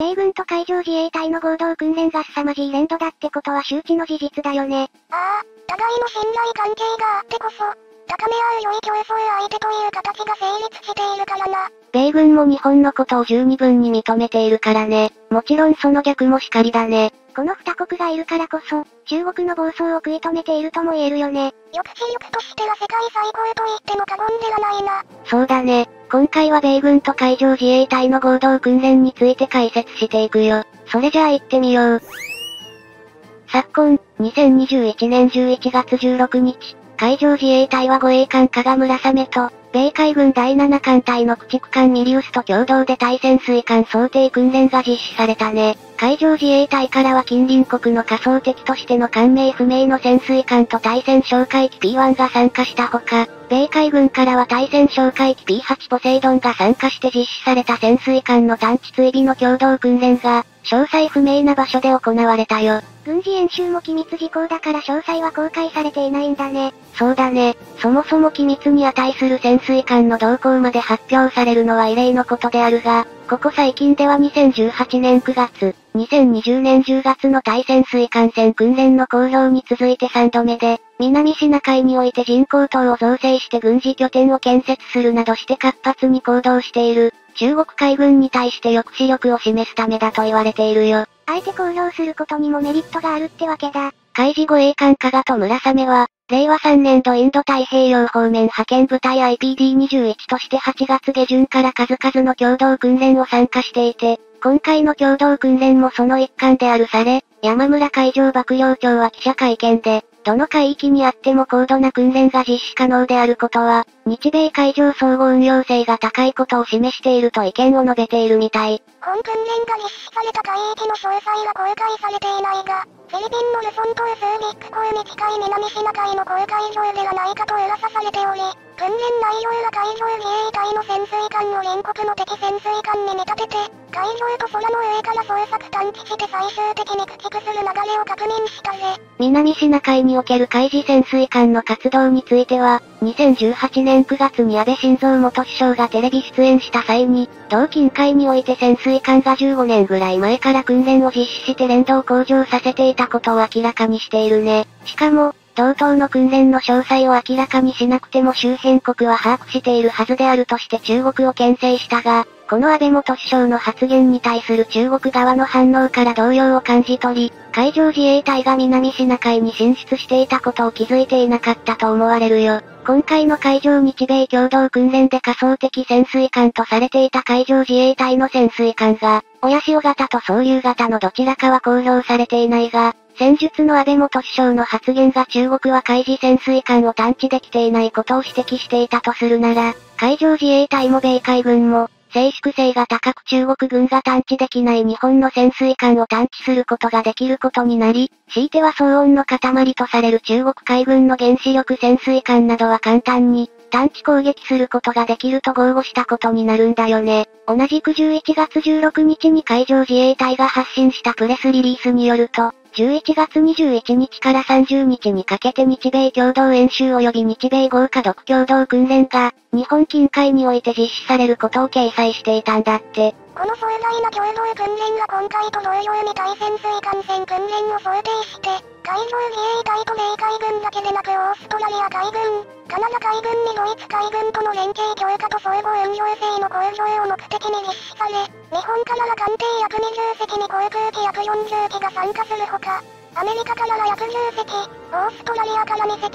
米軍と海上自衛隊の合同訓練が凄まじい連動だってことは周知の事実だよね。ああ、互いの信頼関係があってこそ、高め合う良い競争相手という形が成立しているからな。米軍も日本のことを十二分に認めているからね。もちろんその逆もしかりだね。この二国がいるからこそ、中国の暴走を食い止めているとも言えるよね。抑止力としては世界最高と言っても過言ではないな。そうだね。今回は米軍と海上自衛隊の合同訓練について解説していくよ。それじゃあ行ってみよう。昨今、2021年11月16日、海上自衛隊は護衛艦加賀村雨と、米海軍第7艦隊の駆逐艦ミリウスと共同で対潜水艦想定訓練が実施されたね。海上自衛隊からは近隣国の仮想敵としての艦名不明の潜水艦と対戦哨戒機 P1 が参加したほか、米海軍からは対戦哨戒機 P8 ポセイドンが参加して実施された潜水艦の探知追尾の共同訓練が、詳細不明な場所で行われたよ。軍事演習も機密事項だから詳細は公開されていないんだね。そうだね。そもそも機密に値する潜水艦の動向まで発表されるのは異例のことであるが、ここ最近では2018年9月、2020年10月の対潜水艦船訓練の公表に続いて3度目で、南シナ海において人工島を造成して軍事拠点を建設するなどして活発に行動している、中国海軍に対して抑止力を示すためだと言われているよ。あえて公表することにもメリットがあるってわけだ。海事護衛艦加賀と村雨は、令和3年度インド太平洋方面派遣部隊 IPD21 として8月下旬から数々の共同訓練を参加していて、今回の共同訓練もその一環であるされ、山村海上幕僚長は記者会見で、どの海域にあっても高度な訓練が実施可能であることは、日米海上相互運用性が高いことを示していると意見を述べているみたい。本訓練が実施された海域の詳細は公開されていないが、フィリピンのルソン島スービック港に近い南シナ海の公海上ではないかと噂されており、訓練内容や海上自衛隊の潜水艦を隣国の敵潜水艦に見立てて、海上と空の上から捜索探知して最終的に駆逐する流れを確認したぜ。南シナ海における海事潜水艦の活動については、2018年9月に安倍晋三元首相がテレビ出演した際に、同近海において潜水艦が15年ぐらい前から訓練を実施して連動向上させていたことを明らかにしているね。しかも、同等の訓練の詳細を明らかにしなくても周辺国は把握しているはずであるとして中国を牽制したが、この安倍元首相の発言に対する中国側の反応から動揺を感じ取り、海上自衛隊が南シナ海に進出していたことを気づいていなかったと思われるよ。今回の海上日米共同訓練で仮想的潜水艦とされていた海上自衛隊の潜水艦が、親潮型と総流型のどちらかは公表されていないが、戦術の安倍元首相の発言が中国は海事潜水艦を探知できていないことを指摘していたとするなら、海上自衛隊も米海軍も、静粛性が高く中国軍が探知できない日本の潜水艦を探知することができることになり、強いては騒音の塊とされる中国海軍の原子力潜水艦などは簡単に、探知攻撃することができると豪語したことになるんだよね。同じく11月16日に海上自衛隊が発信したプレスリリースによると、11月21日から30日にかけて日米共同演習及び日米豪華独共同訓練が、日本近海において実施されることを掲載していたんだって。この壮大な共同訓練が今回と同様に対潜水艦船訓練を想定して、海上自衛隊と米海軍だけでなくオーストラリア海軍、カナダ海軍にドイツ海軍との連携強化と相互運用性の向上を目的に実施され、日本からは艦艇約20隻に航空機約40機が参加するほか、アメリカからは約10隻、オーストラリアから2隻、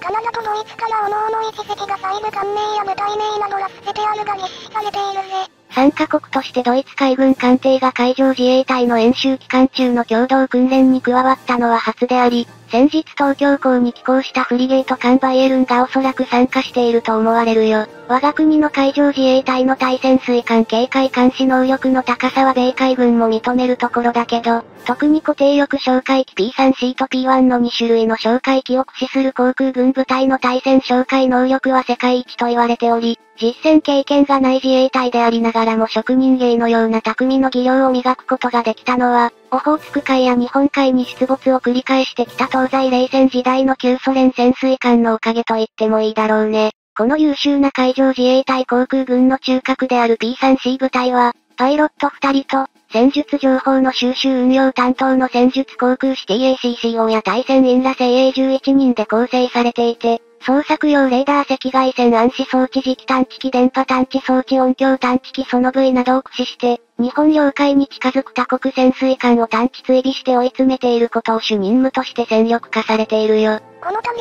カナダとドイツから各々1隻が細部艦名や部隊名などは捨ててあるが実施されているぜ。参加国としてドイツ海軍艦艇が海上自衛隊の演習期間中の共同訓練に加わったのは初であり、先日東京港に寄港したフリゲート艦バイエルンがおそらく参加していると思われるよ。我が国の海上自衛隊の対潜水艦警戒監視能力の高さは米海軍も認めるところだけど、特に固定翼哨戒機 P3C と P1 の2種類の哨戒機を駆使する航空軍部隊の対戦哨戒能力は世界一と言われており、実戦経験がない自衛隊でありながらも職人芸のような匠の技量を磨くことができたのは、オホーツク海や日本海に出没を繰り返してきた東西冷戦時代の旧ソ連潜水艦のおかげと言ってもいいだろうね。この優秀な海上自衛隊航空軍の中核である P3C 部隊は、パイロット2人と、戦術情報の収集運用担当の戦術航空士 TACCO や対戦員ら精鋭11人で構成されていて、捜索用レーダー赤外線暗視装置磁気探知機電波探知装置音響探知機その部位などを駆使して、日本領海に近づく他国潜水艦を探知追尾して追い詰めていることを主任務として戦力化されているよ。このため、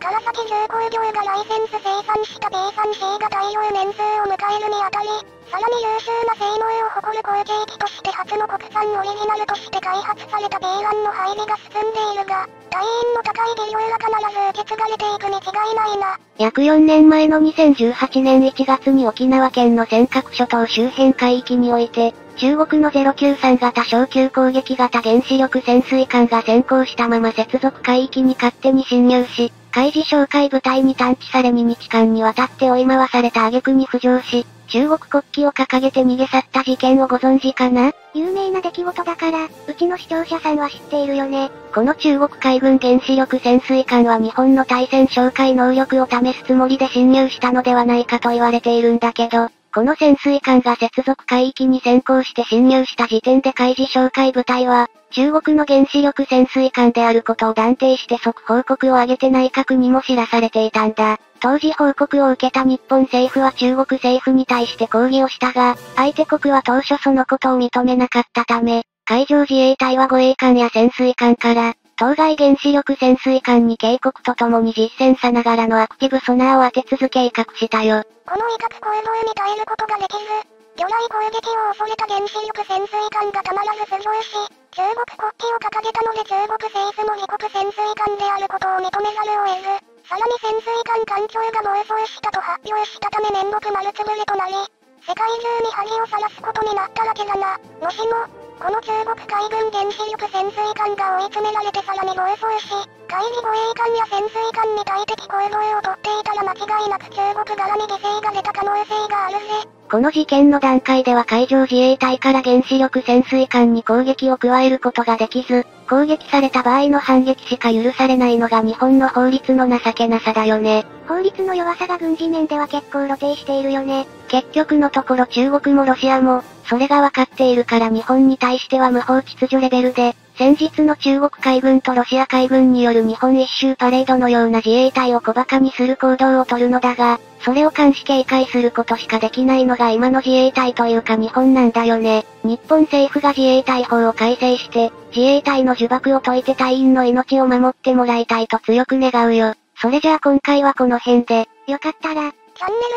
川崎重工業がライセンス生産した米産 C が大量年数を迎えるにあたり、さらに優秀な性能を誇る攻撃機として初の国産オリジナルとして開発された B ランの配備が進んでいるが、隊員の高い技量が必ず受け継がれていくに違いないな。約4年前の2018年1月に沖縄県の尖閣諸島周辺海域において、中国の093型小級攻撃型原子力潜水艦が先行したまま接続海域に勝手に侵入し、海事哨戒部隊に探知され2日間にわたって追い回された挙句に浮上し、中国国旗を掲げて逃げ去った事件をご存知かな？有名な出来事だから、うちの視聴者さんは知っているよね。この中国海軍原子力潜水艦は日本の対戦哨戒能力を試すつもりで侵入したのではないかと言われているんだけど、この潜水艦が接続海域に先行して侵入した時点で海事哨戒部隊は、中国の原子力潜水艦であることを断定して即報告を上げて内閣にも知らされていたんだ。当時報告を受けた日本政府は中国政府に対して抗議をしたが、相手国は当初そのことを認めなかったため、海上自衛隊は護衛艦や潜水艦から、当該原子力潜水艦に警告とともに実戦さながらのアクティブソナーを当て続け威嚇したよ。この威嚇行動に耐えることができず、魚雷攻撃を恐れた原子力潜水艦がたまらず浮上し、中国国旗を掲げたので中国政府も自国潜水艦であることを認めざるを得ず、さらに潜水艦艦長が暴走したと発表したため面目丸つぶれとなり、世界中に恥をさらすことになったわけだな。もしも、この中国海軍原子力潜水艦が追い詰められてさらに暴走し、海事護衛艦や潜水艦に対敵行動をとっていたら間違いなく中国側に犠牲が出た可能性があるぜ。この事件の段階では海上自衛隊から原子力潜水艦に攻撃を加えることができず、攻撃された場合の反撃しか許されないのが日本の法律の情けなさだよね。法律の弱さが軍事面では結構露呈しているよね。結局のところ中国もロシアも、それがわかっているから日本に対しては無法秩序レベルで、先日の中国海軍とロシア海軍による日本一周パレードのような自衛隊を小馬鹿にする行動をとるのだが、それを監視警戒することしかできないのが今の自衛隊というか日本なんだよね。日本政府が自衛隊法を改正して、自衛隊の呪縛を解いて隊員の命を守ってもらいたいと強く願うよ。それじゃあ今回はこの辺で、よかったら、チャンネル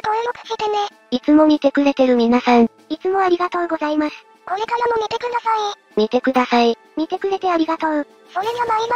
登録してね。いつも見てくれてる皆さん、いつもありがとうございます。これからも見てください。見てください。見てくれてありがとう。それじゃバイバイ。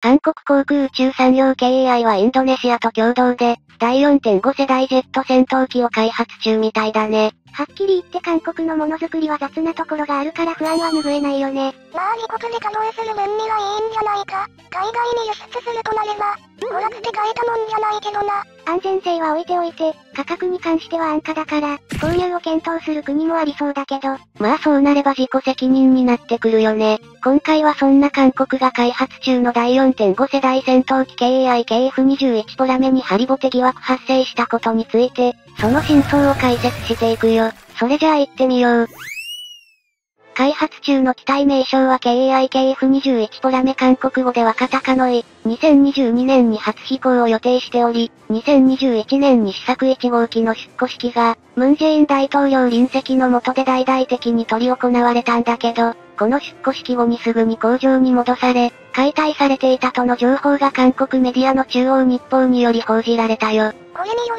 韓国航空宇宙産業 KAI はインドネシアと共同で、第4.5世代ジェット戦闘機を開発中みたいだね。はっきり言って韓国のものづくりは雑なところがあるから不安は拭えないよね。まあ自国で稼働する分にはいいんじゃないか。海外に輸出するとなれば、娯楽で買えたもんじゃないけどな。安全性は置いておいて、価格に関しては安価だから、購入を検討する国もありそうだけど。まあそうなれば自己責任になってくるよね。今回はそんな韓国が開発中の第4.5世代戦闘機 KAI-KF21 ポラメにハリボテ疑惑発生したことについて、その真相を解説していくよ。それじゃあ行ってみよう。開発中の機体名称は KIKF21 ポラメ韓国語ではカタカノイ。2022年に初飛行を予定しており、2021年に試作1号機の出庫式が、ムンジェイン大統領臨席の下で大々的に取り行われたんだけど、この出庫式後にすぐに工場に戻され、解体されていたとの情報が韓国メディアの中央日報により報じられたよ。これによ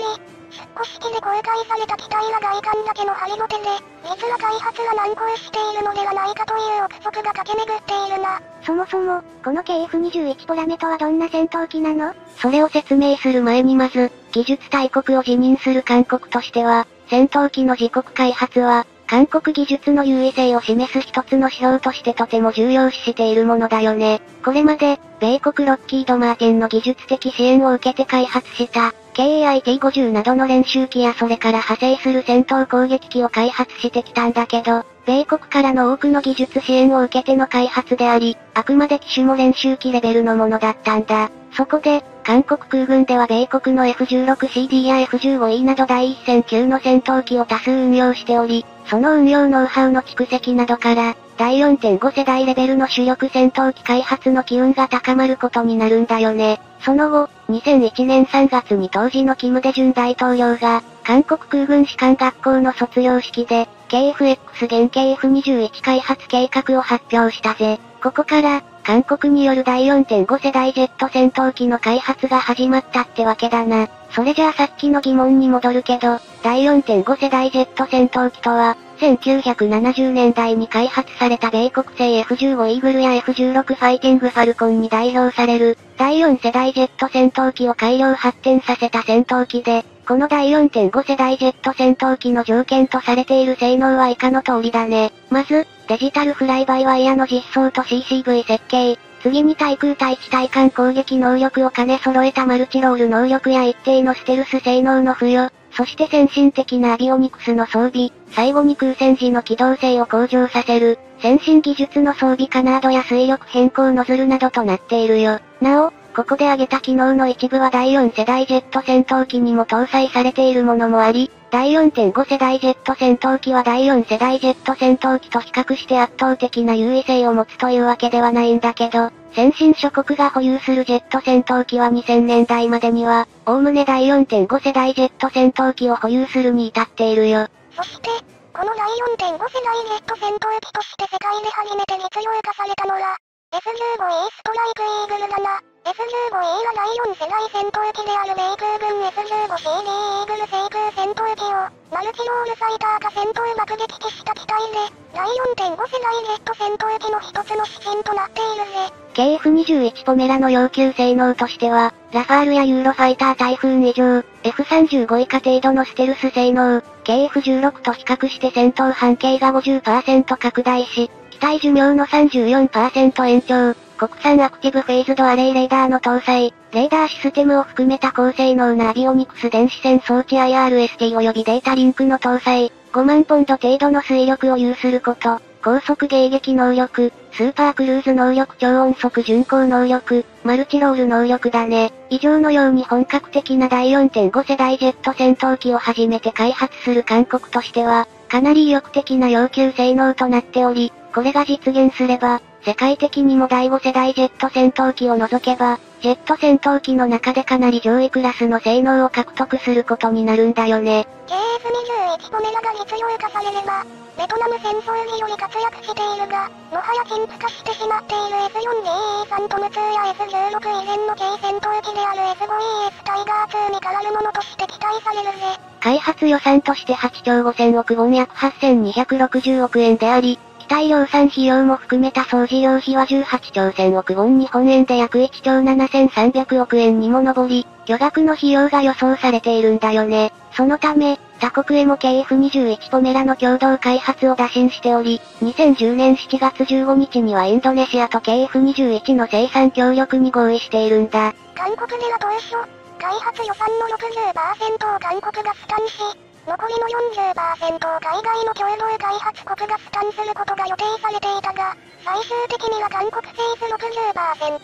り、古式で公開された機体や外観だけのハリボテで、実は開発が難航しているのではないかという憶測が駆け巡っているな。そもそも、この KF21 ポラメとはどんな戦闘機なの？それを説明する前にまず、技術大国を辞任する韓国としては、戦闘機の自国開発は、韓国技術の優位性を示す一つの指標としてとても重要視しているものだよね。これまで、米国ロッキード・マーティンの技術的支援を受けて開発した、KAIT-50 などの練習機やそれから派生する戦闘攻撃機を開発してきたんだけど、米国からの多くの技術支援を受けての開発であり、あくまで機種も練習機レベルのものだったんだ。そこで、韓国空軍では米国の F16CD や F15E など第一線級の戦闘機を多数運用しており、その運用ノウハウの蓄積などから、第4.5世代レベルの主力戦闘機開発の機運が高まることになるんだよね。その後、2001年3月に当時のキム・デジュン大統領が、韓国空軍士官学校の卒業式で、KFX 現 KF21 開発計画を発表したぜ。ここから、韓国による第4.5世代ジェット戦闘機の開発が始まったってわけだな。それじゃあさっきの疑問に戻るけど、第4.5世代ジェット戦闘機とは、1970年代に開発された米国製 F15 イーグルや F16 ファイティングファルコンに代表される、第4世代ジェット戦闘機を改良発展させた戦闘機で、この第4.5世代ジェット戦闘機の条件とされている性能は以下の通りだね。まず、デジタルフライバイワイヤの実装と CCV 設計。次に対空対地対艦攻撃能力を兼ね揃えたマルチロール能力や一定のステルス性能の付与。そして先進的なアビオニクスの装備、最後に空戦時の機動性を向上させる、先進技術の装備カナードや水力変更ノズルなどとなっているよ。なお、ここで挙げた機能の一部は第4世代ジェット戦闘機にも搭載されているものもあり、第4.5世代ジェット戦闘機は第4世代ジェット戦闘機と比較して圧倒的な優位性を持つというわけではないんだけど、先進諸国が保有するジェット戦闘機は2000年代までには、おおむね第4.5世代ジェット戦闘機を保有するに至っているよ。そして、この第4.5世代ジェット戦闘機として世界で初めて実用化されたのが、F15E ストライクイーグルだな。F15E は第4世代戦闘機である米空軍 F15CD イーグル制空戦闘機を、マルチロールサイター化戦闘爆撃機した機体で、第4.5世代ジェット戦闘機の一つの指針となっているぜ。KF21 ポラメの要求性能としては、ラファールやユーロファイタータイフーン以上、F35 以下程度のステルス性能、KF16 と比較して戦闘半径が50%拡大し、機体寿命の34%延長、国産アクティブフェイズドアレイレーダーの搭載、レーダーシステムを含めた高性能なアビオニクス電子戦装置 IRST 及びデータリンクの搭載、5万ポンド程度の推力を有すること、高速迎撃能力、スーパークルーズ能力超音速巡航能力、マルチロール能力だね。以上のように本格的な第4.5世代ジェット戦闘機を初めて開発する韓国としては、かなり意欲的な要求性能となっており、これが実現すれば、世界的にも第5世代ジェット戦闘機を除けば、ジェット戦闘機の中でかなり上位クラスの性能を獲得することになるんだよね。KF21 ポメラが実用化されれば、ベトナム戦争により活躍しているが、もはや陳腐化してしまっている F4DE ファントム2や F16 以前の軽戦闘機である F5ES タイガー2に代わるものとして期待されるぜ。開発予算として8兆5000億ウォン約8260億円であり、機体量産費用も含めた総事業費は18兆1000億ウォン日本円で約1兆7300億円にも上り、巨額の費用が予想されているんだよね。そのため、他国へも KF21 ポメラの共同開発を打診しており、2010年7月15日にはインドネシアと KF21 の生産協力に合意しているんだ。韓国では当初、開発予算の60%を韓国が負担し、残りの40%を海外の共同開発国が負担することが予定されていたが、最終的には韓国政府60%、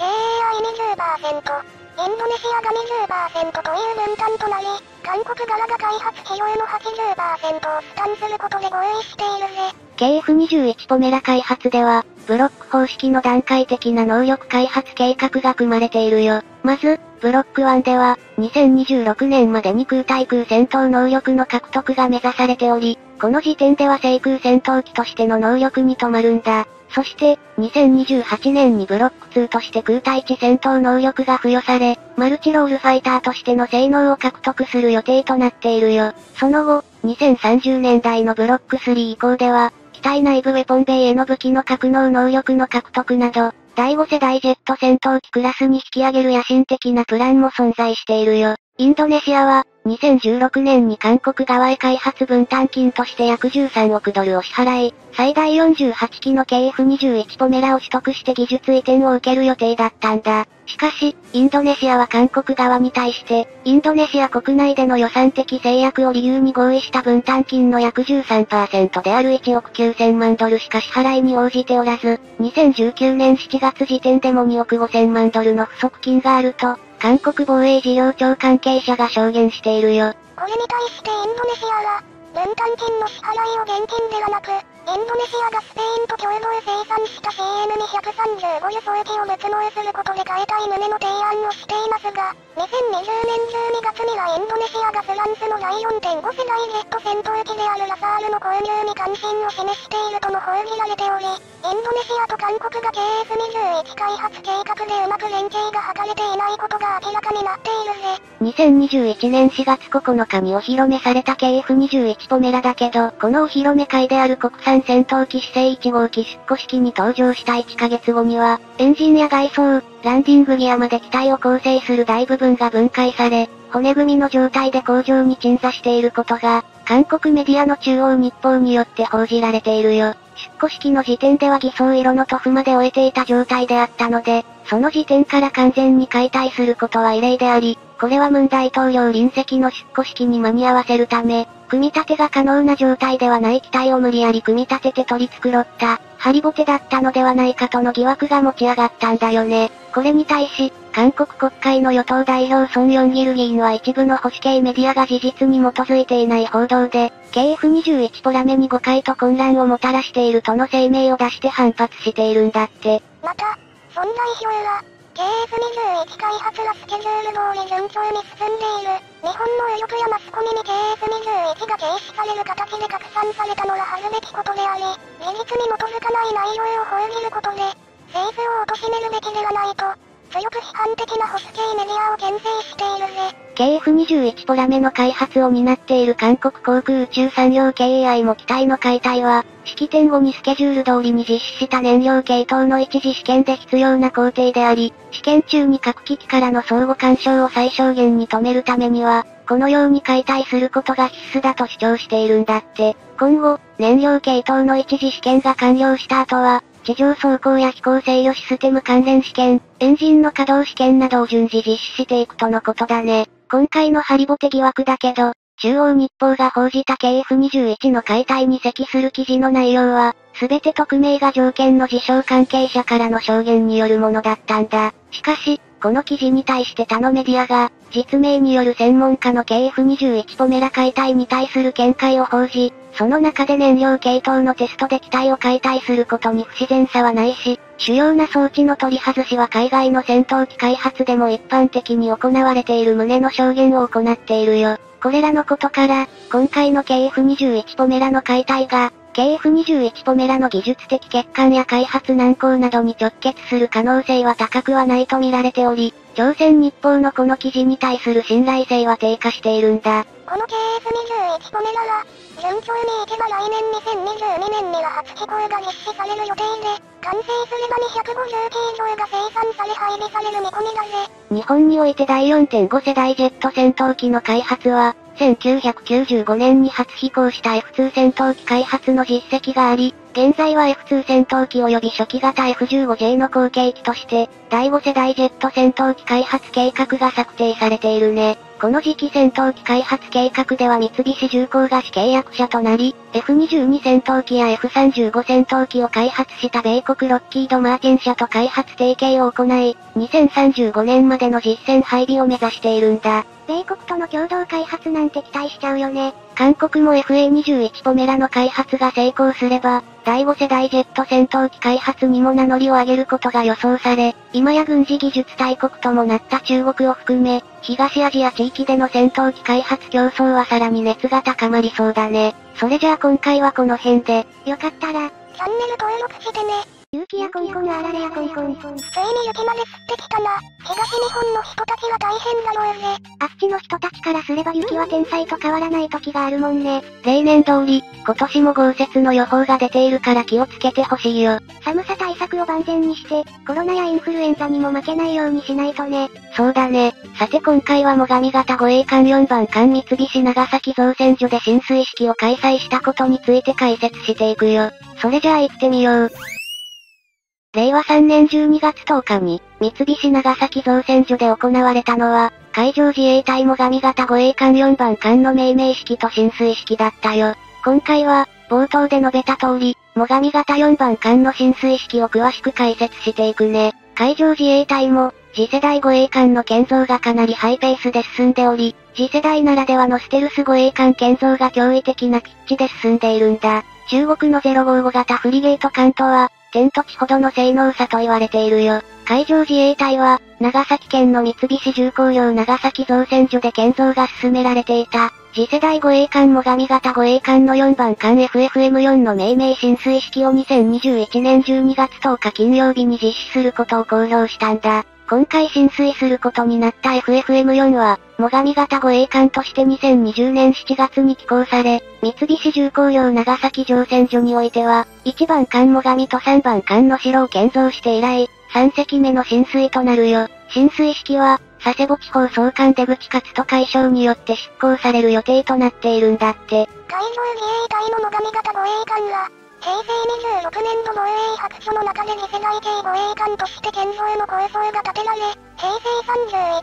KAI20%、インドネシアが20%という分担となり、韓国側が開発費用の80%を負担することで合意しているぜ。KF21 ポメラ開発では、ブロック方式の段階的な能力開発計画が組まれているよ。まず、ブロック1では、2026年までに空対空戦闘能力の獲得が目指されており、この時点では制空戦闘機としての能力に止まるんだ。そして、2028年にブロック2として空対地戦闘能力が付与され、マルチロールファイターとしての性能を獲得する予定となっているよ。その後、2030年代のブロック3以降では、機体内部ウェポンベイへの武器の格納能力の獲得など、第5世代ジェット戦闘機クラスに引き上げる野心的なプランも存在しているよ。インドネシアは、2016年に韓国側へ開発分担金として約13億ドルを支払い、最大48機の KF21 ポメラを取得して技術移転を受ける予定だったんだ。しかし、インドネシアは韓国側に対して、インドネシア国内での予算的制約を理由に合意した分担金の約13%である1億9000万ドルしか支払いに応じておらず、2019年7月時点でも2億5000万ドルの不足金があると、韓国防衛事業庁関係者が証言しているよ。これに対してインドネシアは、分担金の支払いを現金ではなく、インドネシアがスペインと共同生産した CN235 輸送機を物納することで変えたい旨の提案をしていますが、2020年12月にはインドネシアがフランスの第4.5世代ジェット戦闘機であるラサールの購入に関心を示しているとも報じられており、インドネシアと韓国が KF21 開発計画でうまく連携が図れていないことが明らかになっているぜ。2021年4月9日にお披露目された KF21 ポメラだけど、このお披露目会である国産戦闘機姿勢1号機出庫式に登場した1ヶ月後には、エンジンや外装、ランディングギアまで機体を構成する大部分が分解され、骨組みの状態で工場に鎮座していることが、韓国メディアの中央日報によって報じられているよ。出庫式の時点では偽装色の塗布まで終えていた状態であったので、その時点から完全に解体することは異例であり、これはムン大統領臨席の出庫式に間に合わせるため、組み立てが可能な状態ではない機体を無理やり組み立てて取り繕った、ハリボテだったのではないかとの疑惑が持ち上がったんだよね。これに対し、韓国国会の与党代表ソン・ヨンギル議員は一部の保守系メディアが事実に基づいていない報道で、KF21 ポラメに誤解と混乱をもたらしているとの声明を出して反発しているんだって。また、ソン代表は、KF21 開発はスケジュール通り順調に進んでいる。日本の右翼やマスコミに KF21 が停止される形で拡散されたのは恥ずべきことであり、事実に基づかない内容を報じることで、政府を貶めるべきではないと、強く批判的な保守系メディアを牽制しているぜ。KF21 ポラメの開発を担っている韓国航空宇宙産業 KAI も機体の解体は、式典後にスケジュール通りに実施した燃料系統の一次試験で必要な工程であり、試験中に各機器からの相互干渉を最小限に止めるためには、このように解体することが必須だと主張しているんだって。今後、燃料系統の一次試験が完了した後は、地上走行や飛行制御システム関連試験、エンジンの稼働試験などを順次実施していくとのことだね。今回のハリボテ疑惑だけど、中央日報が報じた KF21 の解体に積する記事の内容は、すべて匿名が条件の事象関係者からの証言によるものだったんだ。しかし、この記事に対して他のメディアが、実名による専門家の KF21 ポメラ解体に対する見解を報じ、その中で燃料系統のテストで機体を解体することに不自然さはないし、主要な装置の取り外しは海外の戦闘機開発でも一般的に行われている旨の証言を行っているよ。これらのことから、今回の KF21 ポメラの解体が、KF21 ポメラの技術的欠陥や開発難航などに直結する可能性は高くはないと見られており、朝鮮日報のこの記事に対する信頼性は低下しているんだ。この KF21 ポメラは、順調にいけば来年2022年には初飛行が実施される予定で、完成すれば250機以上が生産され配備される見込みだぜ。日本において第4.5世代ジェット戦闘機の開発は、1995年に初飛行した F2 戦闘機開発の実績があり、現在は F2 戦闘機及び初期型 F15J の後継機として、第5世代ジェット戦闘機開発計画が策定されているね。この時期戦闘機開発計画では三菱重工が主契約者となり、F22 戦闘機や F35 戦闘機を開発した米国ロッキード・マーティン社と開発提携を行い、2035年までの実戦配備を目指しているんだ。米国との共同開発なんて期待しちゃうよね。韓国も FA21 ポメラの開発が成功すれば、第5世代ジェット戦闘機開発にも名乗りを上げることが予想され、今や軍事技術大国ともなった中国を含め、東アジア地域での戦闘機開発競争はさらに熱が高まりそうだね。それじゃあ今回はこの辺で、よかったら、チャンネル登録してね。雪やコンコンあられやコンコン。ついに雪まで降ってきたな。東日本の人たちは大変だろうぜ。あっちの人たちからすれば雪は天才と変わらない時があるもんね。例年通り、今年も豪雪の予報が出ているから気をつけてほしいよ。寒さ対策を万全にして、コロナやインフルエンザにも負けないようにしないとね。そうだね。さて今回は最上型護衛艦4番艦三菱長崎造船所で浸水式を開催したことについて解説していくよ。それじゃあ行ってみよう。令和3年12月10日に、三菱長崎造船所で行われたのは、海上自衛隊最上型護衛艦4番艦の命名式と浸水式だったよ。今回は、冒頭で述べた通り、最上型4番艦の浸水式を詳しく解説していくね。海上自衛隊も、次世代護衛艦の建造がかなりハイペースで進んでおり、次世代ならではのステルス護衛艦建造が驚異的なピッチで進んでいるんだ。中国の055型フリゲート艦とは、天と地ほどの性能差と言われているよ。海上自衛隊は、長崎県の三菱重工業長崎造船所で建造が進められていた、次世代護衛艦もがみ型護衛艦の4番艦 FFM4 の命名浸水式を2021年12月10日金曜日に実施することを公表したんだ。今回浸水することになった FFM4 は、最上型護衛艦として2020年7月に寄港され、三菱重工業長崎乗船所においては、1番艦最上と3番艦の城を建造して以来、3隻目の浸水となるよ。浸水式は、佐世保地方総監出口勝と海将によって執行される予定となっているんだって。海上自衛隊の最上型護衛艦が、平成26年度防衛白書の中で次世代系護衛艦として建造の構想が立てられ、平成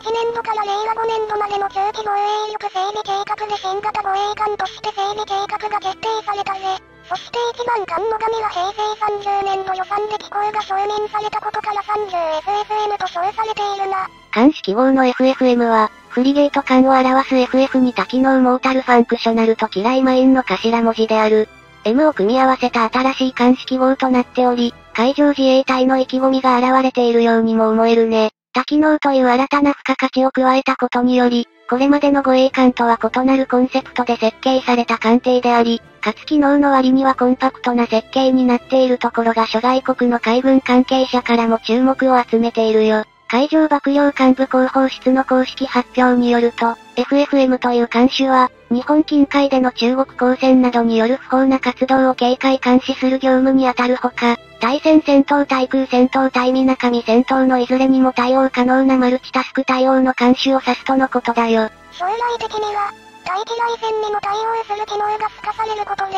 31年度から令和5年度までの中期防衛力整備計画で新型護衛艦として整備計画が決定されたぜ。そして一番艦の神は平成30年度予算で機構が承認されたことから 30FFM と称されているな。艦式号の FFM は、フリゲート艦を表す FF に多機能モータルファンクショナルと機雷マインの頭文字である。M を組み合わせた新しい艦式号となっており、海上自衛隊の意気込みが現れているようにも思えるね。多機能という新たな付加価値を加えたことにより、これまでの護衛艦とは異なるコンセプトで設計された艦艇であり、かつ機能の割にはコンパクトな設計になっているところが諸外国の海軍関係者からも注目を集めているよ。海上幕僚幹部広報室の公式発表によると、FFM という艦種は、日本近海での中国公船などによる不法な活動を警戒監視する業務に当たるほか、対戦戦闘対空戦闘対水上戦闘のいずれにも対応可能なマルチタスク対応の艦種を指すとのことだよ。将来的には、大気雷戦にも対応する機能が付加されることで、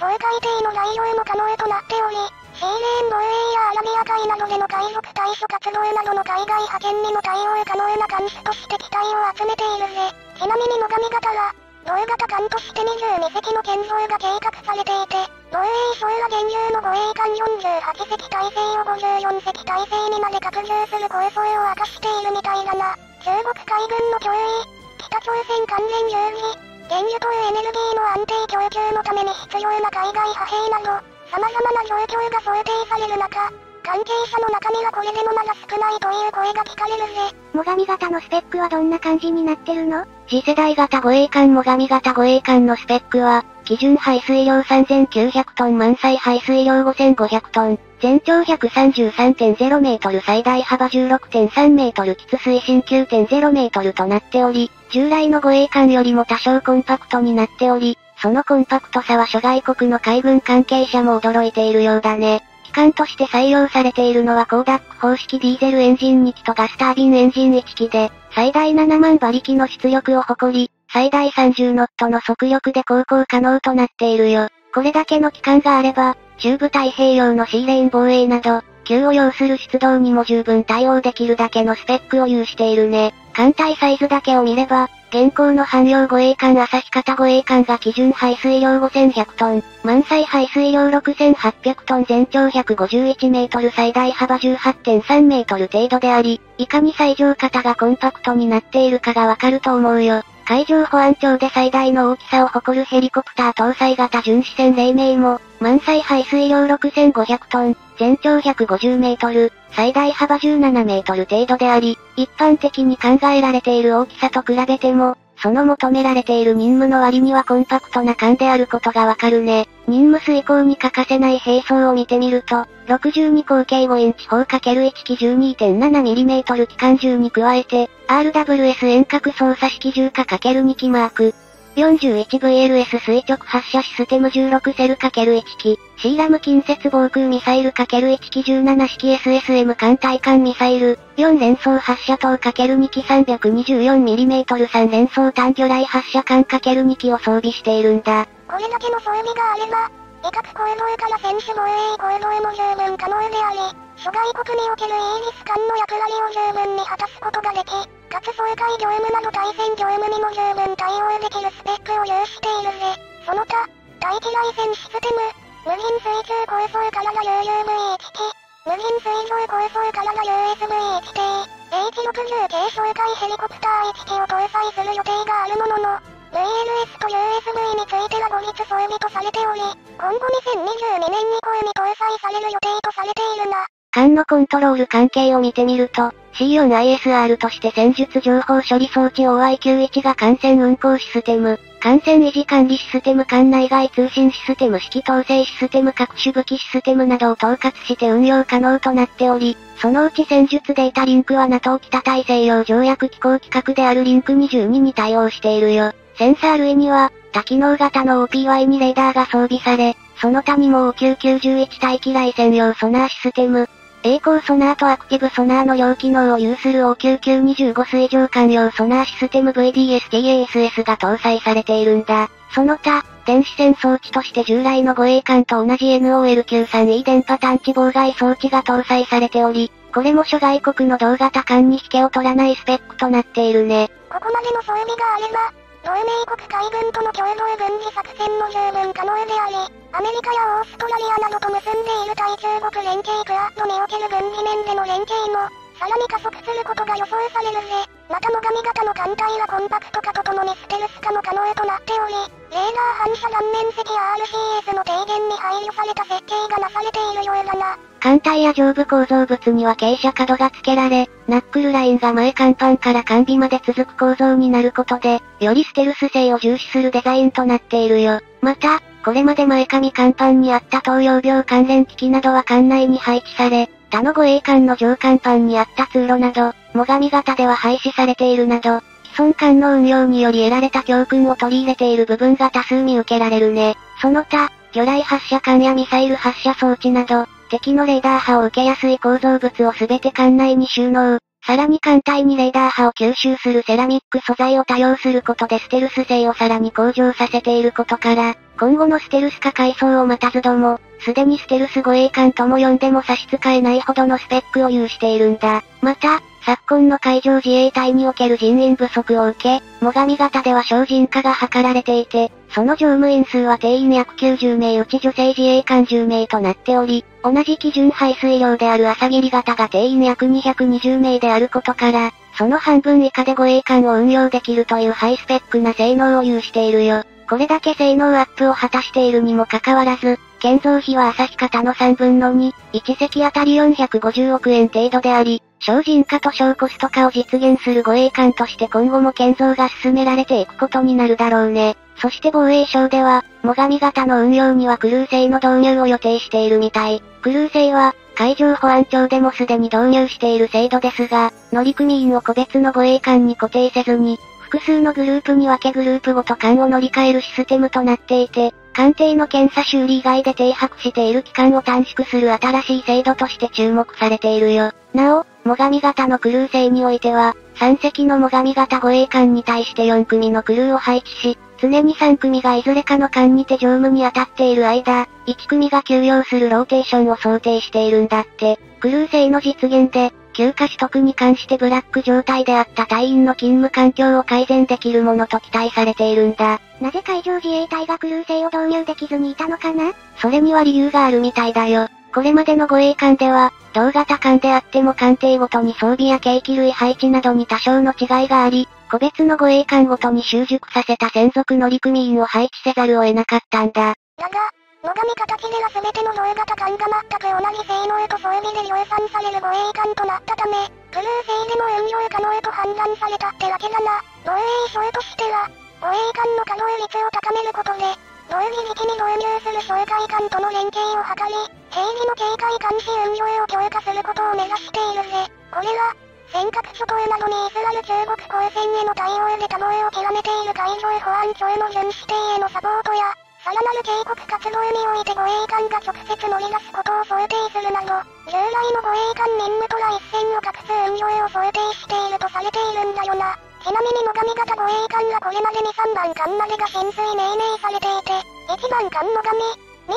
総海底の来用も可能となっており、シーレーン防衛やアラビア海などでの海賊対処活動などの海外派遣にも対応可能な艦種として期待を集めているぜ。ちなみに最上型は、同型艦として22隻の建造が計画されていて、防衛省は現有の護衛艦48隻体制を54隻体制にまで拡充する構想を明かしているみたいだな。中国海軍の脅威、北朝鮮関連有事、原油とエネルギーの安定供給のために必要な海外派兵など、様々な状況が想定される中、関係者の中にはこれでもまだ少ないという声が聞かれるぜ。最上型のスペックはどんな感じになってるの？次世代型護衛艦最上型護衛艦のスペックは、基準排水量3900トン満載排水量5500トン、全長133.0メートル最大幅16.3メートル基地水深9.0メートルとなっており、従来の護衛艦よりも多少コンパクトになっており、そのコンパクトさは諸外国の海軍関係者も驚いているようだね。機関として採用されているのはコーダック方式ディーゼルエンジン2機とガスタービンエンジン1機で、最大7万馬力の出力を誇り、最大30ノットの速力で航行可能となっているよ。これだけの機関があれば、中部太平洋のシーレーン防衛など、急を要する出動にも十分対応できるだけのスペックを有しているね。艦隊サイズだけを見れば、現行の汎用護衛艦旭方護衛艦が基準排水量5100トン、満載排水量6800トン全長151メートル最大幅18.3メートル程度であり、いかに最上型がコンパクトになっているかがわかると思うよ。海上保安庁で最大の大きさを誇るヘリコプター搭載型巡視船黎明も、満載排水量6500トン、全長150メートル、最大幅17メートル程度であり、一般的に考えられている大きさと比べても、その求められている任務の割にはコンパクトな艦であることがわかるね。任務遂行に欠かせない兵装を見てみると、62口径5インチ 4×1 機 12.7mm 機関銃に加えて、RWS 遠隔操作式銃化 ×2 機マーク。41VLS 垂直発射システム16セル ×1 機、シーラム近接防空ミサイル ×1 機17式 SSM 艦隊艦ミサイル、4連装発射塔 ×2 機 324mm3 連装単魚雷発射艦 ×2 機を装備しているんだ。これだけの装備があれば、威嚇声声から選手防衛声声も十分可能であり、諸外国におけるイージス艦の役割を十分に果たすことができ、かつ総会業務など対戦業務にも十分対応できるスペックを有しているぜ。その他、大気雷戦システム、無人水中高層からの UUV-HT、無人水上高層からの USV-HT、H60 系哨戒ヘリコプター HT を搭載する予定があるものの、VLS と USB については後日装備とされており、今後2022年に声に搭載される予定とされているな。艦のコントロール関係を見てみると、C4ISR として戦術情報処理装置 OI91 が艦船運行システム、艦船維持管理システム艦内外通信システム指揮統制システム各種武器システムなどを統括して運用可能となっており、そのうち戦術データリンクは NATO 北大西洋条約機構規格であるリンク22に対応しているよ。センサー類には、多機能型の OPY2 レーダーが装備され、その他にも OQ91 大気雷専用ソナーシステム、栄光ソナーとアクティブソナーの両機能を有する OQ925 水上艦用ソナーシステム VDS-TASS が搭載されているんだ。その他、電子戦装置として従来の護衛艦と同じ NOL93E 電波探知妨害装置が搭載されており、これも諸外国の同型艦に引けを取らないスペックとなっているね。ここまでの装備があれば、同盟国海軍との共同軍事作戦も十分可能であり、アメリカやオーストラリアなどと結んでいる対中国連携クアッドにおける軍事面での連携も、さらに加速することが予想されるぜ。また最上型の艦隊はコンパクト化とともにステルス化も可能となっており、レーダー反射断面積や RCS の低減に配慮された設計がなされているようだな。艦体や上部構造物には傾斜角が付けられ、ナックルラインが前甲板から艦尾まで続く構造になることで、よりステルス性を重視するデザインとなっているよ。また、これまで前上甲板にあった東洋病関連機器などは艦内に配置され、他の護衛艦の上甲板にあった通路など、最上型では廃止されているなど、既存艦の運用により得られた教訓を取り入れている部分が多数見受けられるね。その他、魚雷発射管やミサイル発射装置など、敵のレーダー波を受けやすい構造物をすべて艦内に収納。さらに艦隊にレーダー波を吸収するセラミック素材を多用することでステルス性をさらに向上させていることから、今後のステルス化階層を待たずども、すでにステルス護衛艦とも呼んでも差し支えないほどのスペックを有しているんだ。また、昨今の海上自衛隊における人員不足を受け、最上型では精進化が図られていて、その乗務員数は定員約90名うち女性自衛官10名となっており、同じ基準排水量である朝霧型が定員約220名であることから、その半分以下で護衛艦を運用できるというハイスペックな性能を有しているよ。これだけ性能アップを果たしているにもかかわらず、建造費は朝日方の3分の2、1隻あたり450億円程度であり、省人化と小コスト化を実現する護衛艦として今後も建造が進められていくことになるだろうね。そして防衛省では、最上型の運用にはクルー製の導入を予定しているみたい。クルー製は、海上保安庁でもすでに導入している制度ですが、乗組員を個別の護衛艦に固定せずに、複数のグループに分けグループごと艦を乗り換えるシステムとなっていて、艦艇の検査修理以外で停泊している期間を短縮する新しい制度として注目されているよ。なお、最上型のクルー制においては、3隻の最上型護衛艦に対して4組のクルーを配置し、常に3組がいずれかの艦にて乗務に当たっている間、1組が休養するローテーションを想定しているんだって。クルー制の実現で、休暇取得に関してブラック状態であった隊員の勤務環境を改善できるものと期待されているんだ。なぜ海上自衛隊がクルー制を導入できずにいたのかな？それには理由があるみたいだよ。これまでの護衛艦では、同型艦であっても艦艇ごとに装備や計器類配置などに多少の違いがあり、個別の護衛艦ごとに習熟させた専属乗組員を配置せざるを得なかったんだ。だが、最上形では全ての同型艦が全く同じ性能と装備で量産される護衛艦となったため、クルー制でも運用可能へと判断されたってわけだな。防衛省としては、護衛艦の稼働率を高めることで、同時期に導入する哨戒艦との連携を図り、兵器の警戒監視運用を強化することを目指しているぜ。これら、尖閣諸島などにイスラル中国公船への対応で多防を極めている海上保安庁の巡視艇へのサポートや、さらなる警告活動において護衛艦が直接乗り出すことを想定するなど、従来の護衛艦任務とは一線を画す運用を想定しているとされているんだよな。ちなみに最上型護衛艦がこれまでに3番艦までが浸水命名されていて、1番艦の神、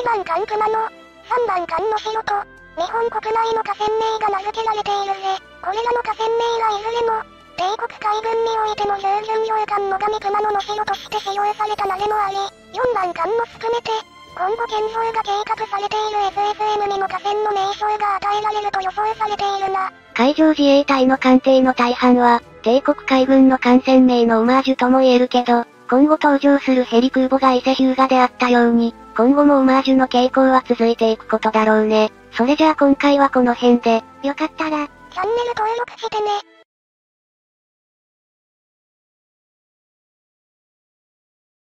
2番艦熊野、3番艦の城と、日本国内の河川名が名付けられているぜ。これらの河川名はいずれも、帝国海軍においての従順洋艦の神熊野の城として使用された名でもあり、4番艦も含めて、今後建造が計画されている SSM にも河川の名称が与えられると予想されているな。海上自衛隊の艦艇の大半は、帝国海軍の艦船名のオマージュとも言えるけど、今後登場するヘリ空母が伊勢ヒューガであったように、今後もオマージュの傾向は続いていくことだろうね。それじゃあ今回はこの辺で、よかったら、チャンネル登録してね。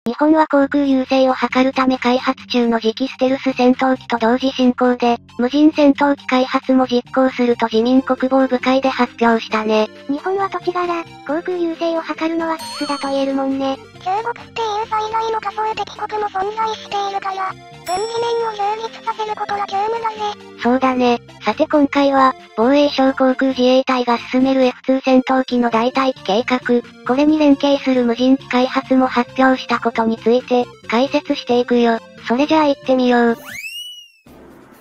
日本は航空優勢を図るため開発中の次期ステルス戦闘機と同時進行で、無人戦闘機開発も実行すると自民国防部会で発表したね。日本は土地柄、航空優勢を図るのは必須だと言えるもんね。中国っていう災害の仮想敵国も存在しているから、軍事面を充実させることが急務だぜ。そうだね。さて今回は、防衛省航空自衛隊が進める F2 戦闘機の代替機計画、これに連携する無人機開発も発表したことについて、解説していくよ。それじゃあ行ってみよう。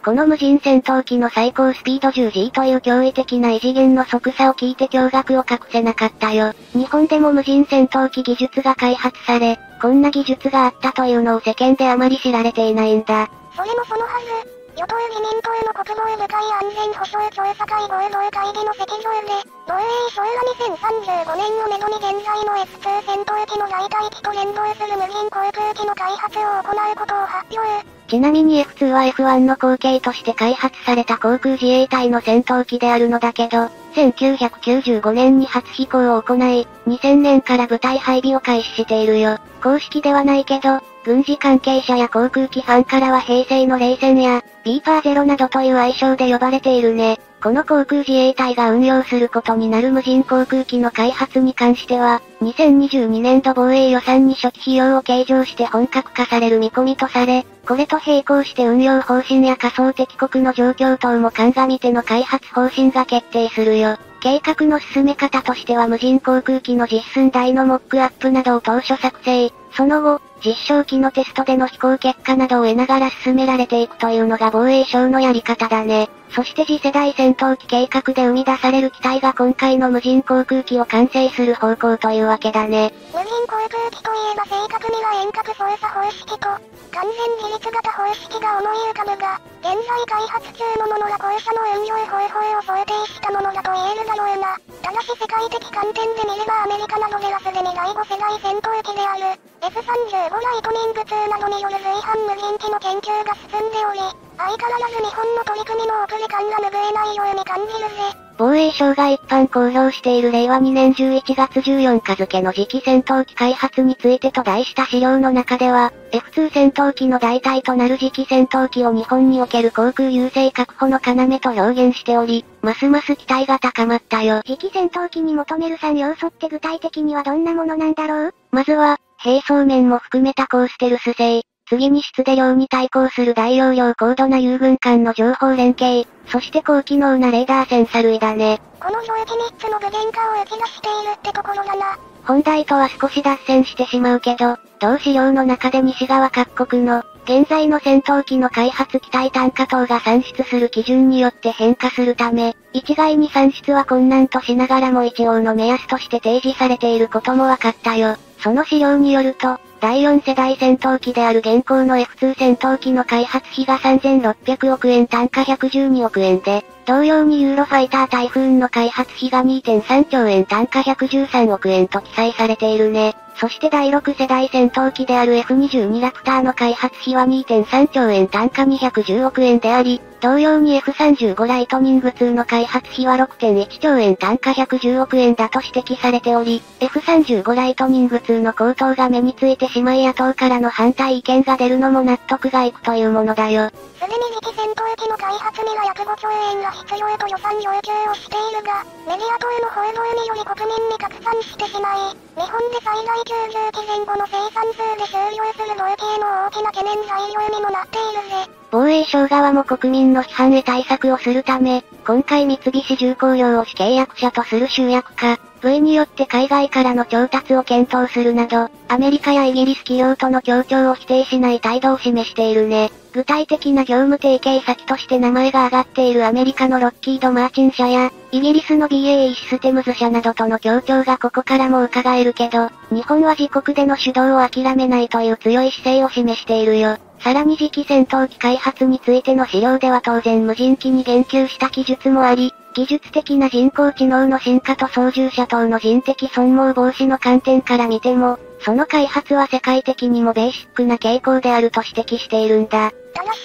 この無人戦闘機の最高スピード 10G という驚異的な異次元の速さを聞いて驚愕を隠せなかったよ。日本でも無人戦闘機技術が開発され、こんな技術があったというのを世間であまり知られていないんだ。それもそのはず。与党自民党の国防部会安全保障調査会合同会議の席上で、防衛省ら2035年をめどに現在の F2 戦闘機の代替機と連動する無人航空機の開発を行うことを発表。ちなみに F2 は F1 の後継として開発された航空自衛隊の戦闘機であるのだけど、1995年に初飛行を行い、2000年から部隊配備を開始しているよ。公式ではないけど、軍事関係者や航空機ファンからは平成の冷戦や、ビーパーゼロなどという愛称で呼ばれているね。この航空自衛隊が運用することになる無人航空機の開発に関しては、2022年度防衛予算に初期費用を計上して本格化される見込みとされ、これと並行して運用方針や仮想敵国の状況等も鑑みての開発方針が決定するよ。計画の進め方としては無人航空機の実寸大のモックアップなどを当初作成、その後、実証機のテストでの飛行結果などを得ながら進められていくというのが防衛省のやり方だね。そして次世代戦闘機計画で生み出される機体が今回の無人航空機を完成する方向というわけだね。無人航空機といえば正確には遠隔操作方式と、完全自立型方式が思い浮かぶが、現在開発中のものは後者の運用方法を想定したものだと言えるだろうな。ただし世界的観点で見ればアメリカなどではすでに第5世代戦闘機である、F35 ライトニング2などによる随伴無人機の研究が進んでおり、相変わらず日本の取り組みの遅れ感が拭えないように感じるぜ。防衛省が一般公表している令和2年11月14日付の次期戦闘機開発についてと題した資料の中では、F2 戦闘機の代替となる次期戦闘機を日本における航空優勢確保の要と表現しており、ますます期待が高まったよ。次期戦闘機に求める3要素って具体的にはどんなものなんだろう？まずは、並走面も含めた高ステルス性、次に質で量に対抗する大容量高度な友軍間の情報連携、そして高機能なレーダーセンサ類だね。この表示3つの具現化を打ち出しているってところだな。本題とは少し脱線してしまうけど、同資料の中で西側各国の、現在の戦闘機の開発機体単価等が算出する基準によって変化するため、一概に算出は困難としながらも一応の目安として提示されていることも分かったよ。その資料によると、第4世代戦闘機である現行の F2 戦闘機の開発費が3600億円単価112億円で、同様にユーロファイタータイフーンの開発費が2.3兆円単価113億円と記載されているね。そして第6世代戦闘機である F22 ラプターの開発費は2.3兆円単価210億円であり、同様に F35 ライトニング2の開発費は6.1兆円単価110億円だと指摘されており、F35 ライトニング2の高騰が目についてしまい野党からの反対意見が出るのも納得がいくというものだよ。すでに次期戦闘機の開発には約5兆円が必要と予算要求をしているが、メディア等の報道により国民に拡散してしまい、日本で最大90期前後の生産数で終了する同定の大きな懸念材料にもなっているぜ。防衛省側も国民の批判へ対策をするため、今回三菱重工業を主契約者とする集約化、V によって海外からの調達を検討するなど、アメリカやイギリス企業との協調を否定しない態度を示しているね。具体的な業務提携先として名前が挙がっているアメリカのロッキード・マーチン社や、イギリスの BAE システムズ社などとの協調がここからも伺えるけど、日本は自国での主導を諦めないという強い姿勢を示しているよ。さらに次期戦闘機開発についての資料では当然無人機に言及した記述もあり、技術的な人工知能の進化と操縦者等の人的損耗防止の観点から見ても、その開発は世界的にもベーシックな傾向であると指摘しているんだ。ただし、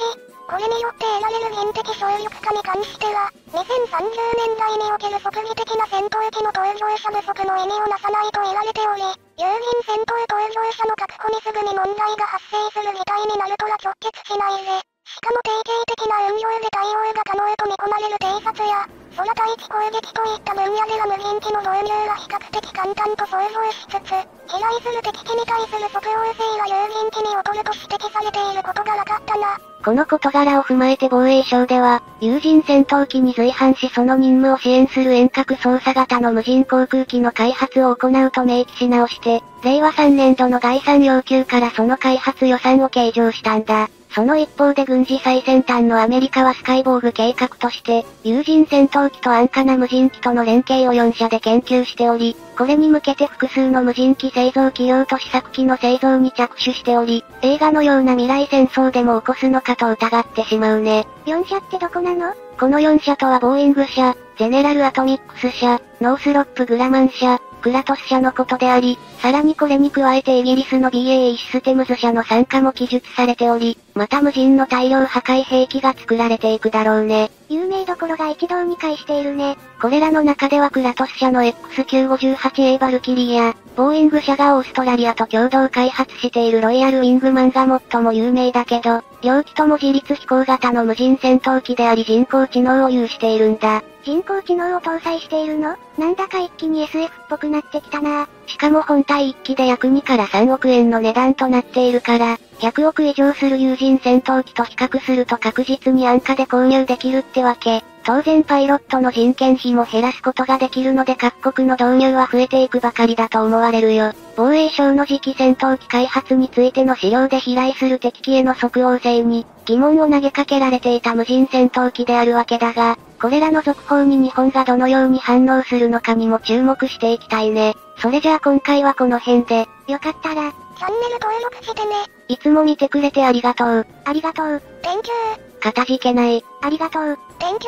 これによって得られる人的総力化に関しては、2030年代における即時的な戦闘機の搭乗者不足の意味をなさないと言われており、郵便戦闘搭乗者の確保にすぐに問題が発生する事態になるとは直結しないぜ。しかも定型的な運用で対応が可能と見込まれる偵察や、空対地攻撃といった分野では無人機の導入は比較的簡単と想像しつつ、飛来する敵機に対する即応性は有人機に劣ると指摘されていることが分かったな。この事柄を踏まえて防衛省では、有人戦闘機に随伴しその任務を支援する遠隔操作型の無人航空機の開発を行うと明記し直して、令和3年度の概算要求からその開発予算を計上したんだ。その一方で軍事最先端のアメリカはスカイボーグ計画として、有人戦闘機と安価な無人機との連携を4社で研究しており、これに向けて複数の無人機製造企業と試作機の製造に着手しており、映画のような未来戦争でも起こすのかと疑ってしまうね。4社ってどこなの？この4社とはボーイング社、ゼネラルアトミックス社、ノースロップグラマン社、クラトス社のことであり、さらにこれに加えてイギリスの BAE システムズ社の参加も記述されており、また無人の大量破壊兵器が作られていくだろうね。有名どころが一堂に会しているね。これらの中ではクラトス社の X958A バルキリーや、ボーイング社がオーストラリアと共同開発しているロイヤルウィングマンが最も有名だけど、両機とも自立飛行型の無人戦闘機であり人工知能を有しているんだ。人工知能を搭載しているの？なんだか一気に SF っぽくなってきたなしかも本体1機で約2から3億円の値段となっているから、100億以上する有人戦闘機と比較すると確実に安価で購入できるってわけ。当然パイロットの人件費も減らすことができるので各国の導入は増えていくばかりだと思われるよ。防衛省の次期戦闘機開発についての資料で飛来する敵機への即応性に疑問を投げかけられていた無人戦闘機であるわけだが、これらの続報に日本がどのように反応するのかにも注目していきたいね。それじゃあ今回はこの辺で、よかったら、チャンネル登録してね。いつも見てくれてありがとう。ありがとう。Thank you. かたじけない。ありがとう。Thank you.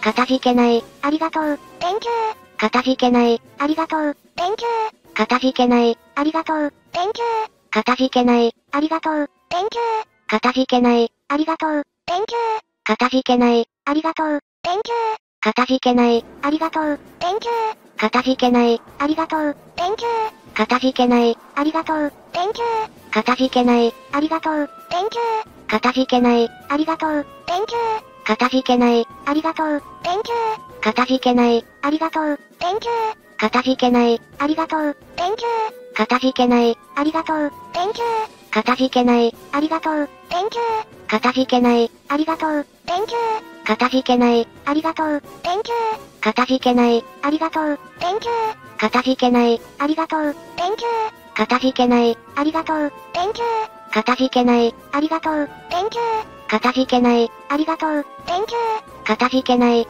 かたじけない。ありがとう。Thank you. かたじけない。ありがとう。Thank you. かたじけない。ありがとう。Thank you. かたじけない。ありがとう。Thank you. かたじけない。ありがとう。Thank you. かたじけない。ありがとう。Thank you. かたじけない。ありがとう。Thank you. かたじけない。ありがとう。Thank you. かたじけない。ありがとう。Thank you. かたじけない。ありがとう。Thank you. かたじけない。ありがとう。Thank you. かたじけない。ありがとう。Thank you. かたじけない。ありがとう。Thank you. かたじけない。ありがとう。Thank you. かたじけない。ありがとう。Thank you. かたじけない。ありがとう。Thank you. かたじけない。ありがとう。Thank you. かたじけない。ありがとう。Thank you. かたじけない。ありがとう。Thank you. かたじけない。ありがとう。Thank you. かたじけない。ありがとう。Thank you. かたじけない。ありがとう。Thank you. かたじけない。ありがとう。Thank you. かたじけない。